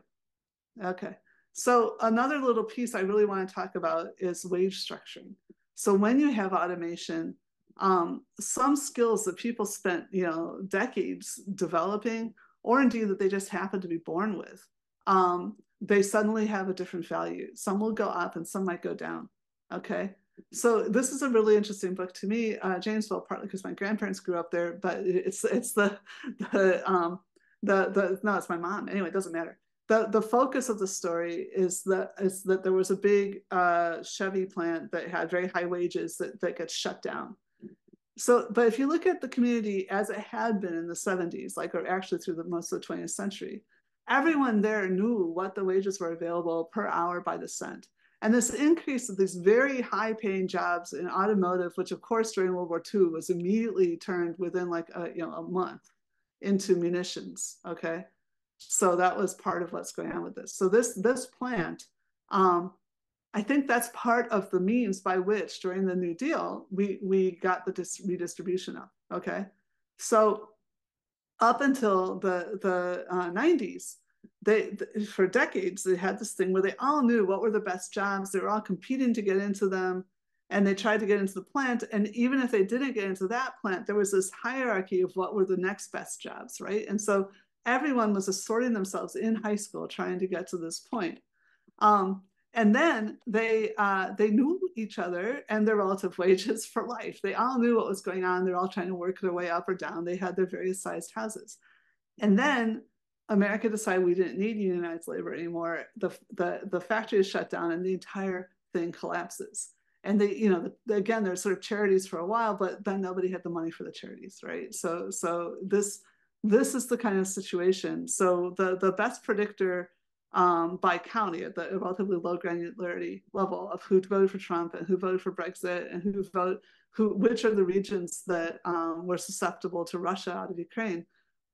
Okay, so another little piece I really want to talk about is wage structuring. So when you have automation, um, some skills that people spent, you know, decades developing, or indeed that they just happen to be born with, um, they suddenly have a different value. Some will go up and some might go down. Okay. So this is a really interesting book to me, uh, partly because my grandparents grew up there, but it's it's the the um the the no, it's my mom. Anyway, it doesn't matter. The the focus of the story is that is that there was a big uh, Chevy plant that had very high wages that that gets shut down. So, but if you look at the community as it had been in the 70s, like or actually through the most of the 20th century, everyone there knew what the wages were available per hour by the cent. And this increase of these very high paying jobs in automotive, which of course during World War II was immediately turned within like a, you know, a month into munitions, okay? So that was part of what's going on with this. So this, this plant, um, I think that's part of the means by which during the New Deal, we, we got the redistribution up, okay? So up until the, the uh, 90s, they for decades they had this thing where they all knew what were the best jobs they were all competing to get into them and they tried to get into the plant and even if they didn't get into that plant there was this hierarchy of what were the next best jobs right and so everyone was assorting themselves in high school trying to get to this point um, and then they uh, they knew each other and their relative wages for life they all knew what was going on they're all trying to work their way up or down they had their various sized houses and then America decided we didn't need unionized labor anymore, the, the, the factory is shut down and the entire thing collapses. And they, you know, the, again, there's sort of charities for a while, but then nobody had the money for the charities, right? So, so this, this is the kind of situation. So the, the best predictor um, by county at the relatively low granularity level of who voted for Trump and who voted for Brexit and who voted who which are the regions that um, were susceptible to Russia out of Ukraine.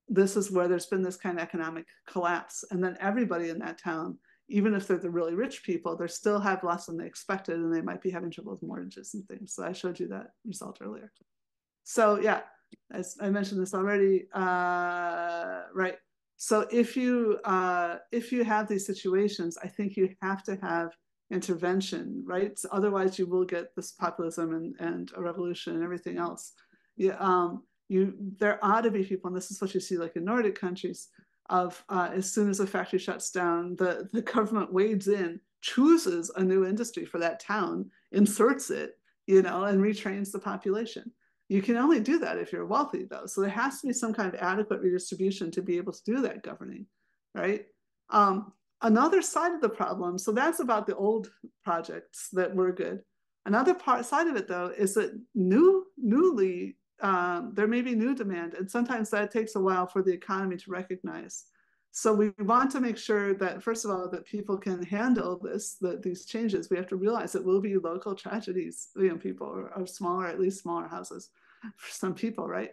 This is where there's been this kind of economic collapse, and then everybody in that town, even if they're the really rich people, they still have less than they expected, and they might be having trouble with mortgages and things. So I showed you that result earlier. So yeah, as I mentioned this already, uh, right? So if you uh, if you have these situations, I think you have to have intervention, right? So otherwise, you will get this populism and, and a revolution and everything else. Yeah, um, you there ought to be people, and this is what you see like in Nordic countries. Of uh, as soon as a factory shuts down, the the government wades in, chooses a new industry for that town, inserts it, you know, and retrains the population. You can only do that if you're wealthy, though. So there has to be some kind of adequate redistribution to be able to do that governing, right? Um, another side of the problem, so that's about the old projects that were good. Another part side of it, though, is that new, newly um, there may be new demand, and sometimes that takes a while for the economy to recognize. So we want to make sure that, first of all, that people can handle this, that these changes. We have to realize it will be local tragedies. You know, people are smaller, at least smaller houses for some people, right?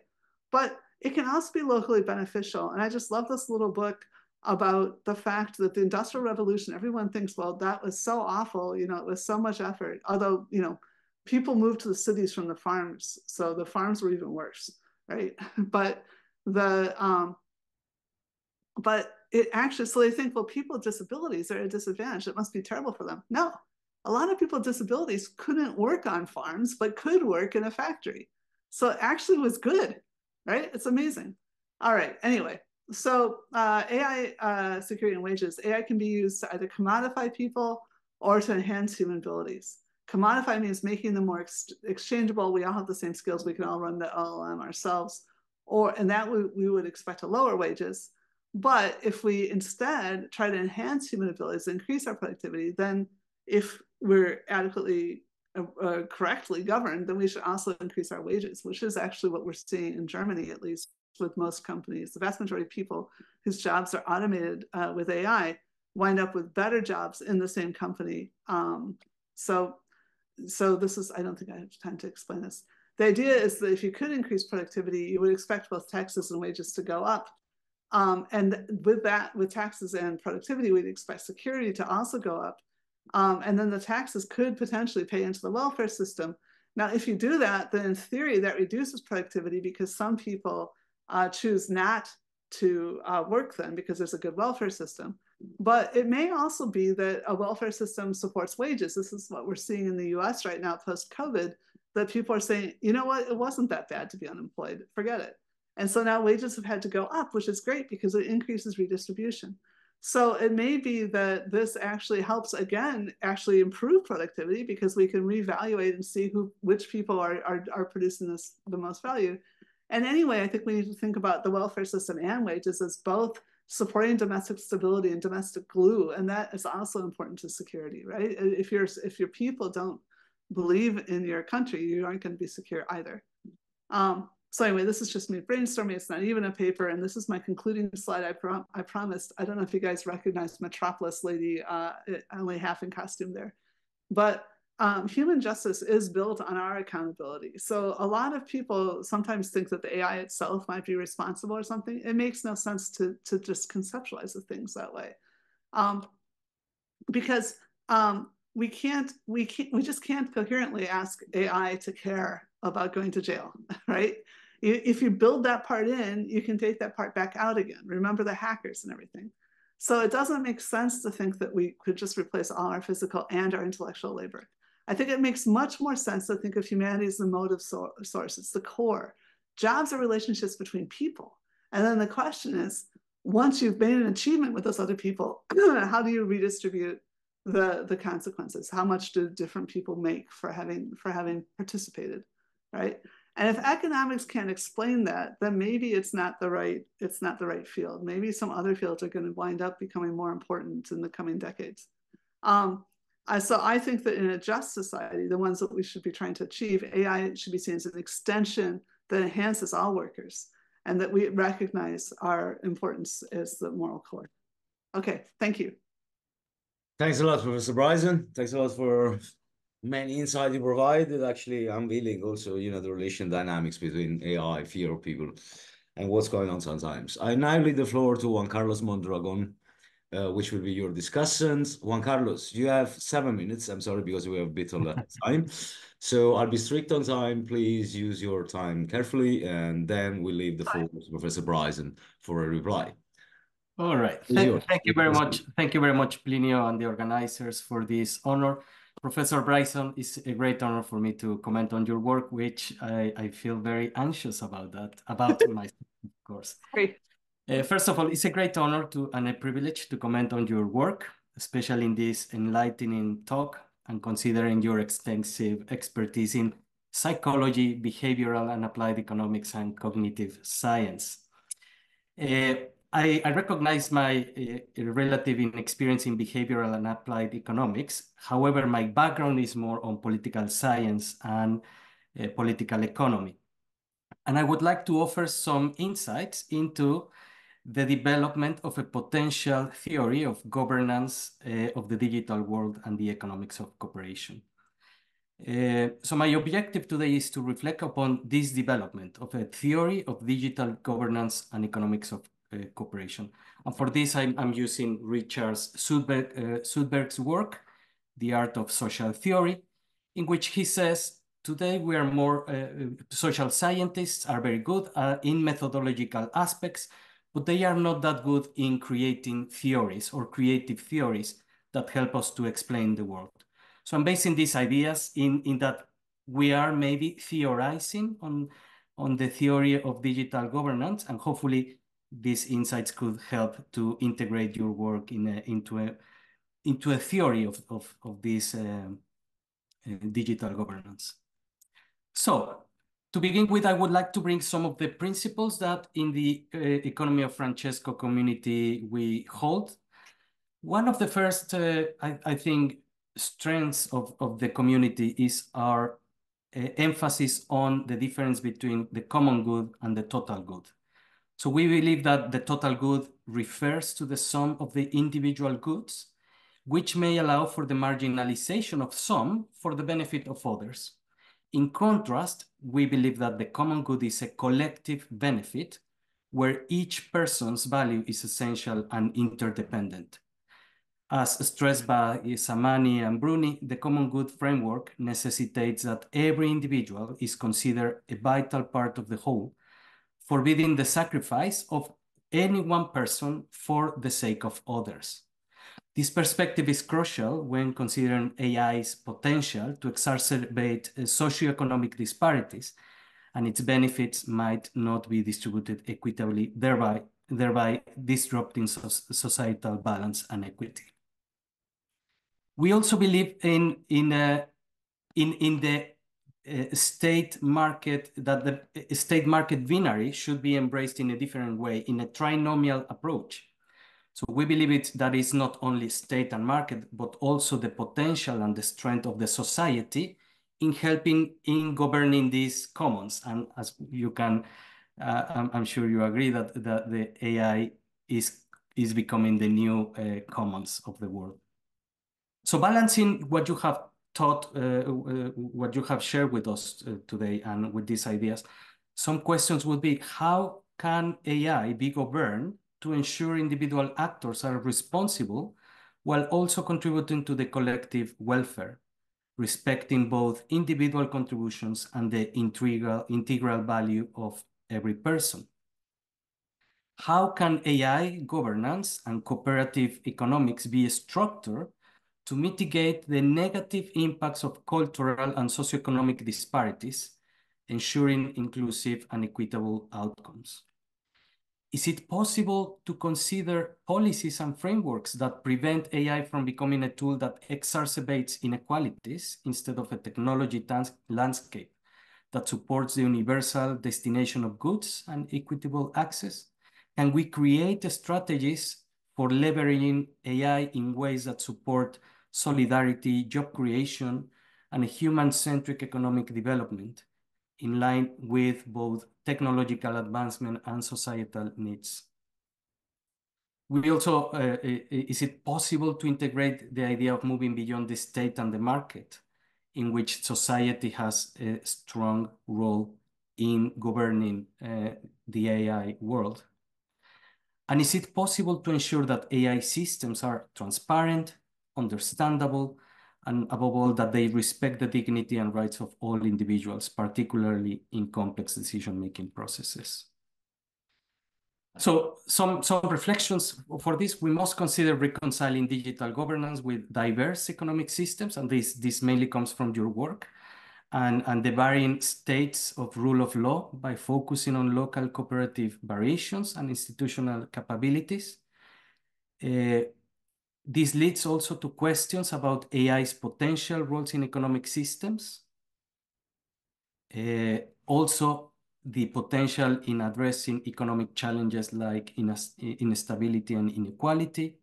But it can also be locally beneficial. And I just love this little book about the fact that the Industrial Revolution, everyone thinks, well, that was so awful, you know, it was so much effort. Although, you know, people moved to the cities from the farms. So the farms were even worse, right? but the um, but it actually, so they think, well, people with disabilities are at a disadvantage. It must be terrible for them. No, a lot of people with disabilities couldn't work on farms, but could work in a factory. So it actually was good, right? It's amazing. All right, anyway, so uh, AI uh, security and wages, AI can be used to either commodify people or to enhance human abilities. Commodify means making them more ex exchangeable. We all have the same skills. We can all run the LLM ourselves, or and that we, we would expect to lower wages. But if we instead try to enhance human abilities, increase our productivity, then if we're adequately uh, uh, correctly governed, then we should also increase our wages, which is actually what we're seeing in Germany, at least with most companies. The vast majority of people whose jobs are automated uh, with AI wind up with better jobs in the same company. Um, so, so this is, I don't think I have time to explain this. The idea is that if you could increase productivity, you would expect both taxes and wages to go up. Um, and with that, with taxes and productivity, we'd expect security to also go up. Um, and then the taxes could potentially pay into the welfare system. Now, if you do that, then in theory, that reduces productivity because some people uh, choose not to uh, work then because there's a good welfare system. But it may also be that a welfare system supports wages. This is what we're seeing in the US right now post COVID, that people are saying, you know what, it wasn't that bad to be unemployed, forget it. And so now wages have had to go up, which is great because it increases redistribution. So it may be that this actually helps again actually improve productivity because we can reevaluate and see who which people are, are, are producing this the most value. And anyway, I think we need to think about the welfare system and wages as both supporting domestic stability and domestic glue, and that is also important to security, right? If your if your people don't believe in your country, you aren't going to be secure either. Um, so anyway, this is just me brainstorming. It's not even a paper. And this is my concluding slide I, pro I promised. I don't know if you guys recognize Metropolis lady, uh, only half in costume there. But um, human justice is built on our accountability. So a lot of people sometimes think that the AI itself might be responsible or something. It makes no sense to, to just conceptualize the things that way. Um, because um, we can't, we can't, we just can't coherently ask AI to care about going to jail, right? If you build that part in, you can take that part back out again. Remember the hackers and everything. So it doesn't make sense to think that we could just replace all our physical and our intellectual labor. I think it makes much more sense to think of humanity as the motive source. It's the core. Jobs are relationships between people. And then the question is, once you've made an achievement with those other people, how do you redistribute the, the consequences? How much do different people make for having for having participated? right? And if economics can't explain that, then maybe it's not the right it's not the right field. Maybe some other fields are going to wind up becoming more important in the coming decades. Um, so I think that in a just society, the ones that we should be trying to achieve, AI should be seen as an extension that enhances all workers, and that we recognize our importance as the moral core. Okay, thank you. Thanks a lot, Professor Bryson. Thanks a lot for many insight you provided. Actually, I'm unveiling also, you know, the relation dynamics between AI, fear of people, and what's going on sometimes. I now leave the floor to Juan Carlos Mondragon, uh, which will be your discussants. Juan Carlos, you have seven minutes. I'm sorry because we have a bit of time. So I'll be strict on time. Please use your time carefully, and then we leave the floor to Professor Bryson for a reply. All right. Thank, thank you very much. Thank you very much, Plinio and the organizers for this honor. Professor Bryson, it's a great honor for me to comment on your work, which I, I feel very anxious about that, about myself, of course. Great. Uh, first of all, it's a great honor to and a privilege to comment on your work, especially in this enlightening talk and considering your extensive expertise in psychology, behavioral and applied economics and cognitive science. Uh, I, I, recognize my uh, relative inexperience in behavioral and applied economics. However, my background is more on political science and uh, political economy. And I would like to offer some insights into the development of a potential theory of governance uh, of the digital world and the economics of cooperation. Uh, so my objective today is to reflect upon this development of a theory of digital governance and economics of cooperation. And for this, I'm, I'm using Richard Swedberg, uh, Swedberg's work, The Art of Social Theory, in which he says, today we are more, uh, social scientists are very good in methodological aspects, but they are not that good in creating theories or creative theories that help us to explain the world. So I'm basing these ideas in, in that we are maybe theorizing on, on the theory of digital governance, and hopefully these insights could help to integrate your work in a, into a into a theory of, of, of this uh, uh, digital governance. So to begin with, I would like to bring some of the principles that in the uh, economy of Francesco community we hold. One of the first, uh, I, I, think, strengths of, of the community is our uh, emphasis on the difference between the common good and the total good. So we believe that the total good refers to the sum of the individual goods, which may allow for the marginalization of some for the benefit of others. In contrast, we believe that the common good is a collective benefit where each person's value is essential and interdependent. As stressed by Zamagni and Bruni, the common good framework necessitates that every individual is considered a vital part of the whole, forbidding the sacrifice of any one person for the sake of others. This perspective is crucial when considering AI's potential to exacerbate uh, socioeconomic disparities, and its benefits might not be distributed equitably, thereby, thereby disrupting so societal balance and equity. We also believe in, in, uh, in, in the state market, that the uh, state market binary should be embraced in a different way, in a trinomial approach so we believe it that is not only state and market, but also the potential and the strength of the society in helping in governing these commons. And as you can, uh, I'm, I'm, sure you agree that, that the AI is, is becoming the new uh, commons of the world. So balancing what you have taught, uh, uh what you have shared with us uh, today and with these ideas, some questions would be, how can AI be governed to ensure individual actors are responsible while also contributing to the collective welfare, respecting both individual contributions and the integral, integral value of every person. How can AI governance and cooperative economics be structured to mitigate the negative impacts of cultural and socioeconomic disparities, ensuring inclusive and equitable outcomes? is it possible to consider policies and frameworks that prevent AI from becoming a tool that exacerbates inequalities instead of a technology landscape that supports the universal destination of goods and equitable access? Can we create strategies for leveraging AI in ways that support solidarity, job creation, and human-centric economic development in line with both technological advancement and societal needs. we also, uh, is it possible to integrate the idea of moving beyond the state and the market, in which society has a strong role in governing uh, the AI world? And is it possible to ensure that AI systems are transparent, understandable, and above all, that they respect the dignity and rights of all individuals, particularly in complex decision-making processes? So some, some reflections for this, we must consider reconciling digital governance with diverse economic systems, and this, this mainly comes from your work, and, and the varying states of rule of law by focusing on local cooperative variations and institutional capabilities. Uh, this leads also to questions about AI's potential roles in economic systems. Uh, also, the potential in addressing economic challenges like instability and inequality.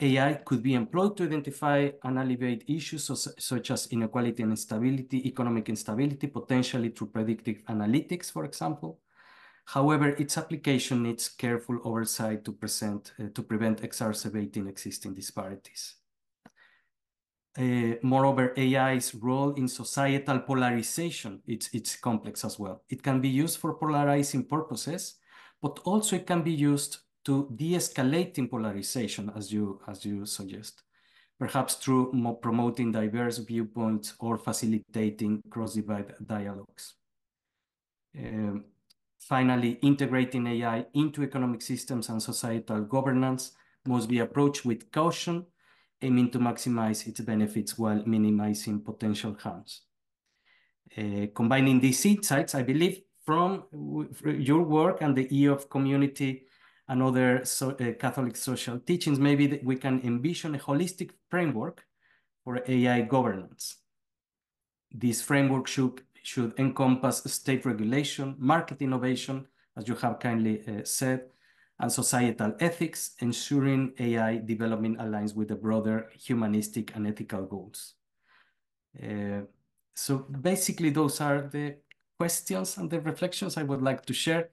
AI could be employed to identify and alleviate issues such as inequality and instability, economic instability, potentially through predictive analytics, for example. However, its application needs careful oversight to, present, uh, to prevent exacerbating existing disparities. Uh, moreover, AI's role in societal polarization, it's, it's complex as well. It can be used for polarizing purposes, but also it can be used to de-escalating polarization, as you, as you suggest, perhaps through promoting diverse viewpoints or facilitating cross-divide dialogues. Um, finally, integrating AI into economic systems and societal governance must be approached with caution aiming to maximize its benefits while minimizing potential harms. Uh, combining these insights, I believe, from your work and the EOF community and other so, uh, Catholic social teachings, maybe we can envision a holistic framework for AI governance. This framework should, should encompass state regulation, market innovation, as you have kindly uh, said, and societal ethics, ensuring AI development aligns with the broader humanistic and ethical goals. Uh, so basically, those are the questions and the reflections I would like to share.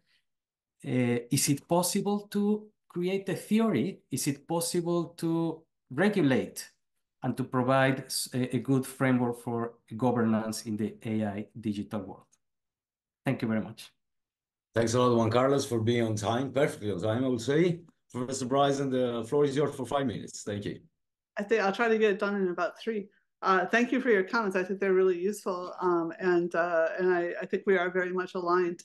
Uh, is it possible to create a theory? Is it possible to regulate and to provide a, a good framework for governance in the AI digital world? Thank you very much. Thanks a lot, Juan Carlos, for being on time, perfectly on time, I would say. Professor Bryson, the floor is yours for five minutes. Thank you. I think I'll try to get it done in about three. Uh, thank you for your comments. I think they're really useful, um, and uh, and I, I, think we are very much aligned.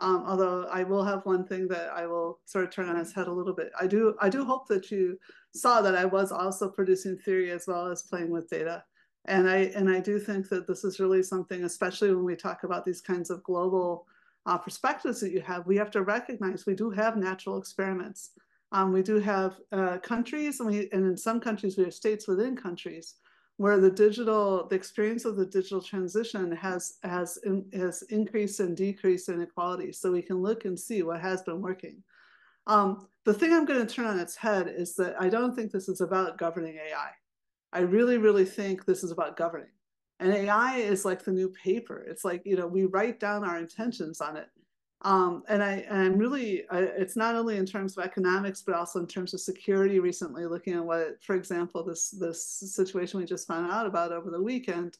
Um, although I will have one thing that I will sort of turn on its head a little bit. I do I do hope that you saw that I was also producing theory as well as playing with data, and I and I do think that this is really something, especially when we talk about these kinds of global uh, perspectives that you have, we have to recognize we do have natural experiments. Um, we do have uh, countries, and, we, and in some countries, we have states within countries where the digital, the experience of the digital transition has has has increased and decreased inequality. So we can look and see what has been working. Um, the thing I'm going to turn on its head is that I don't think this is about governing AI. I really, really think this is about governing. And AI is like the new paper. It's like, you know, we write down our intentions on it. Um, and I, I'm really, I, it's not only in terms of economics, but also in terms of security recently, looking at what, for example, this, this situation we just found out about over the weekend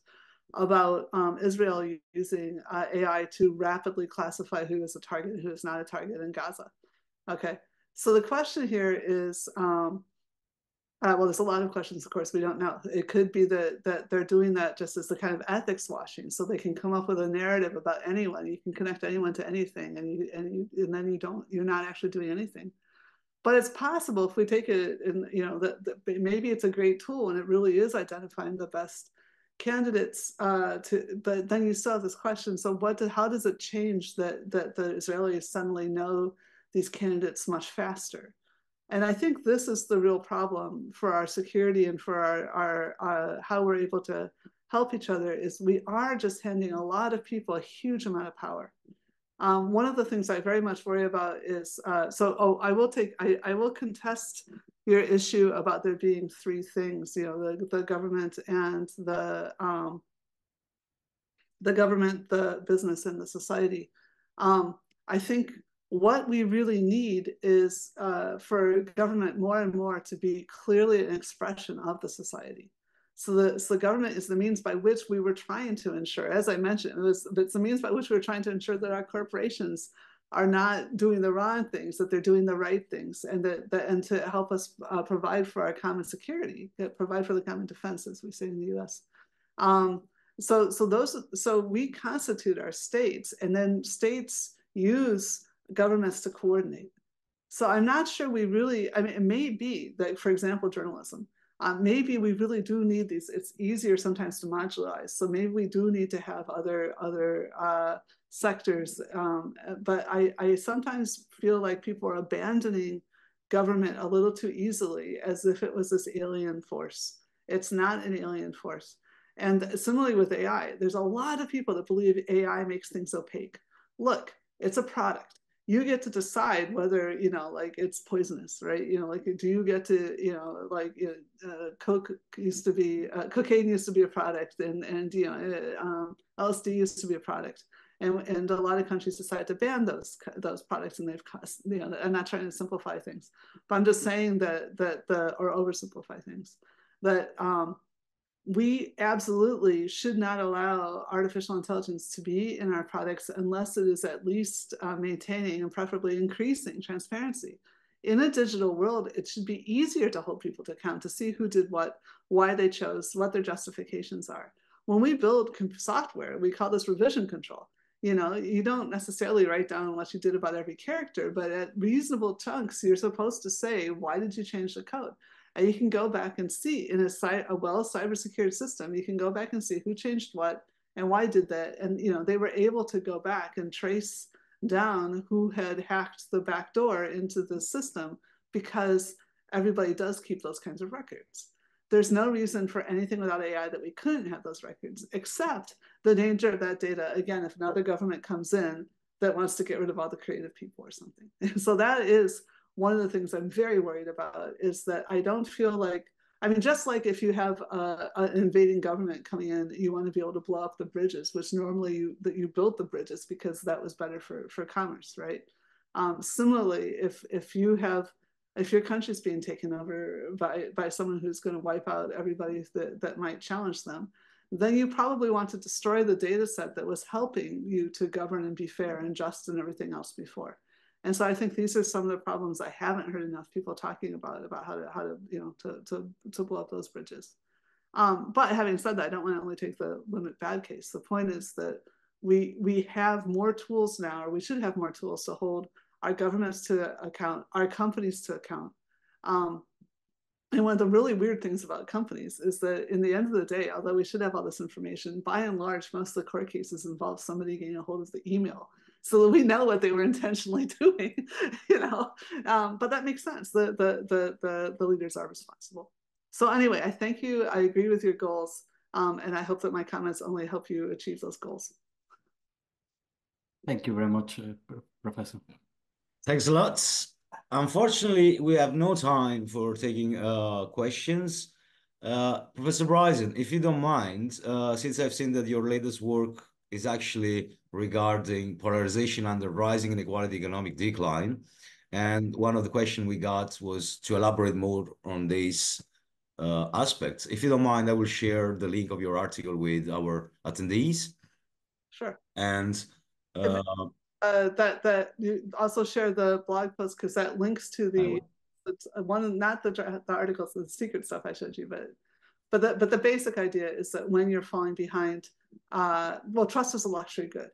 about um, Israel using uh, AI to rapidly classify who is a target, who is not a target in Gaza. Okay, so the question here is, um, uh, well, there's a lot of questions, of course, we don't know. It could be that that they're doing that just as the kind of ethics washing, so they can come up with a narrative about anyone. You can connect anyone to anything, and you and you and then you don't, you're not actually doing anything. But it's possible if we take it, and you know, that, that maybe it's a great tool, and it really is identifying the best candidates. Uh, to but then you still have this question: so what? Do, how does it change that that the Israelis suddenly know these candidates much faster? And I think this is the real problem for our security and for our, our uh, how we're able to help each other is we are just handing a lot of people a huge amount of power. Um, one of the things I very much worry about is, uh, so, oh, I will take, I, I will contest your issue about there being three things, you know, the, the government and the, um, the government, the business and the society. Um, I think what we really need is uh, for government more and more to be clearly an expression of the society. So the, so the government is the means by which we were trying to ensure, as I mentioned, it was, it's the means by which we were trying to ensure that our corporations are not doing the wrong things, that they're doing the right things, and that, that and to help us uh, provide for our common security, provide for the common defense, as we say in the U.S. Um, so so those so we constitute our states, and then states use governments to coordinate. So I'm not sure we really. I mean, it may be that, for example, journalism. Um, maybe we really do need these. It's easier sometimes to modularize. So maybe we do need to have other other uh, sectors. Um, but I, I sometimes feel like people are abandoning government a little too easily as if it was this alien force. It's not an alien force. And similarly with AI, there's a lot of people that believe AI makes things opaque. Look, it's a product. You get to decide whether, you know, like it's poisonous, right? You know, like do you get to, you know, like you know, uh, Coke used to be, uh, cocaine used to be a product and, and you know, uh, um, LSD used to be a product and, and a lot of countries decided to ban those those products and they've cost you know i'm not trying to simplify things but i'm just saying that that the or oversimplify things that um, we absolutely should not allow artificial intelligence to be in our products unless it is at least uh, maintaining and preferably increasing transparency. In a digital world, it should be easier to hold people to account to see who did what, why they chose, what their justifications are. When we build software, we call this revision control. You know you don't necessarily write down what you did about every character but at reasonable chunks you're supposed to say why did you change the code and you can go back and see in a, a well cyber secured system you can go back and see who changed what and why did that. And you know they were able to go back and trace down who had hacked the back door into the system because everybody does keep those kinds of records. There's no reason for anything without AI that we couldn't have those records, except the danger of that data, again, if another government comes in that wants to get rid of all the creative people or something. so that is one of the things I'm very worried about is that I don't feel like, I mean, just like if you have a, an invading government coming in, you want to be able to blow up the bridges, which normally you, that you built the bridges because that was better for, for commerce, right? Um, similarly, if, if you have if your country's being taken over by by someone who's going to wipe out everybody that, that might challenge them then you probably want to destroy the data set that was helping you to govern and be fair and just and everything else before and so i think these are some of the problems i haven't heard enough people talking about about how to how to you know to to, to blow up those bridges. Um, but having said that i don't want to only take the limit bad case. The point is that we we have more tools now or we should have more tools to hold our governments to account, our companies to account. Um, and one of the really weird things about companies is that in the end of the day, although we should have all this information, by and large, most of the court cases involve somebody getting a hold of the email so that we know what they were intentionally doing, you know. Um, but that makes sense. The, the, the, the, the leaders are responsible. So anyway, I thank you. I agree with your goals. Um, and I hope that my comments only help you achieve those goals. Thank you very much, uh, Professor. Thanks a lot. Unfortunately, we have no time for taking uh, questions. Uh, Professor Bryson, if you don't mind, uh, since I've seen that your latest work is actually regarding polarization under rising inequality economic decline, and one of the questions we got was to elaborate more on these uh, aspects. If you don't mind, I will share the link of your article with our attendees. Sure. And uh, uh, that that you also share the blog post because that links to the uh, one not the the articles the secret stuff I showed you but but the but the basic idea is that when you're falling behind uh, well trust is a luxury good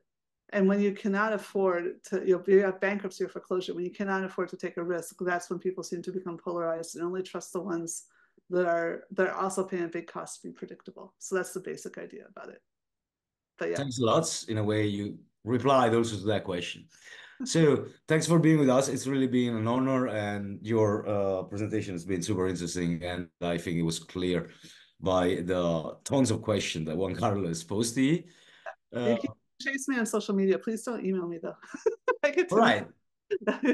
and when you cannot afford to you, know, you have bankruptcy or foreclosure when you cannot afford to take a risk that's when people seem to become polarized and only trust the ones that are that are also paying a big cost to be predictable so that's the basic idea about it but yeah thanks a lot in a way you replied also to that question. So thanks for being with us. It's really been an honor, and your uh, presentation has been super interesting, and I think it was clear by the tons of questions that Juan Carlos posed to you. Uh, you chase me on social media. Please don't email me though. I get to right. but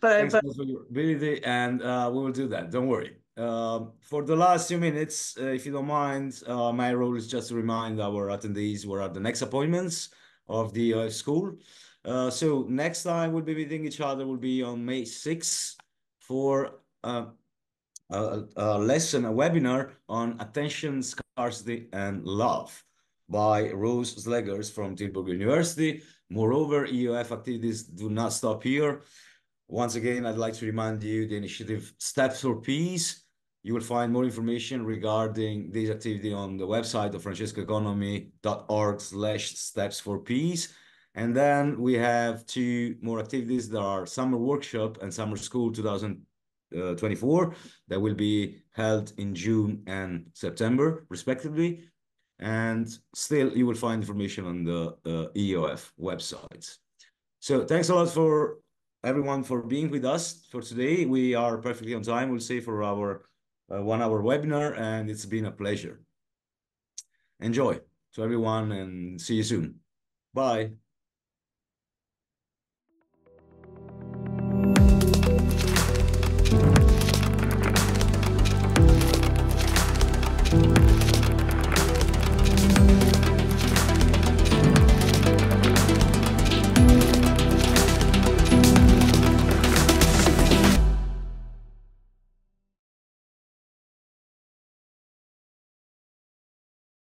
thanks but... for your ability, and uh, we will do that. Don't worry. Um, for the last few minutes, uh, if you don't mind, uh, my role is just to remind our attendees where are the next appointments of the EOF school. Uh, so next time we'll be meeting each other will be on May 6th for uh, a, a lesson, a webinar on attention, scarcity, and love by Rose Slegers from Tilburg University. Moreover, EOF activities do not stop here. Once again, I'd like to remind you the initiative Steps for Peace. You will find more information regarding this activity on the website of francescoeconomy.org slash steps for peace. And then we have two more activities. There are summer workshop and summer school 2024 that will be held in June and September, respectively. And still, you will find information on the uh, EOF website. So thanks a lot for everyone for being with us for today. We are perfectly on time, we'll say, for our uh, one hour webinar, and it's been a pleasure. Enjoy to everyone and see you soon. Bye.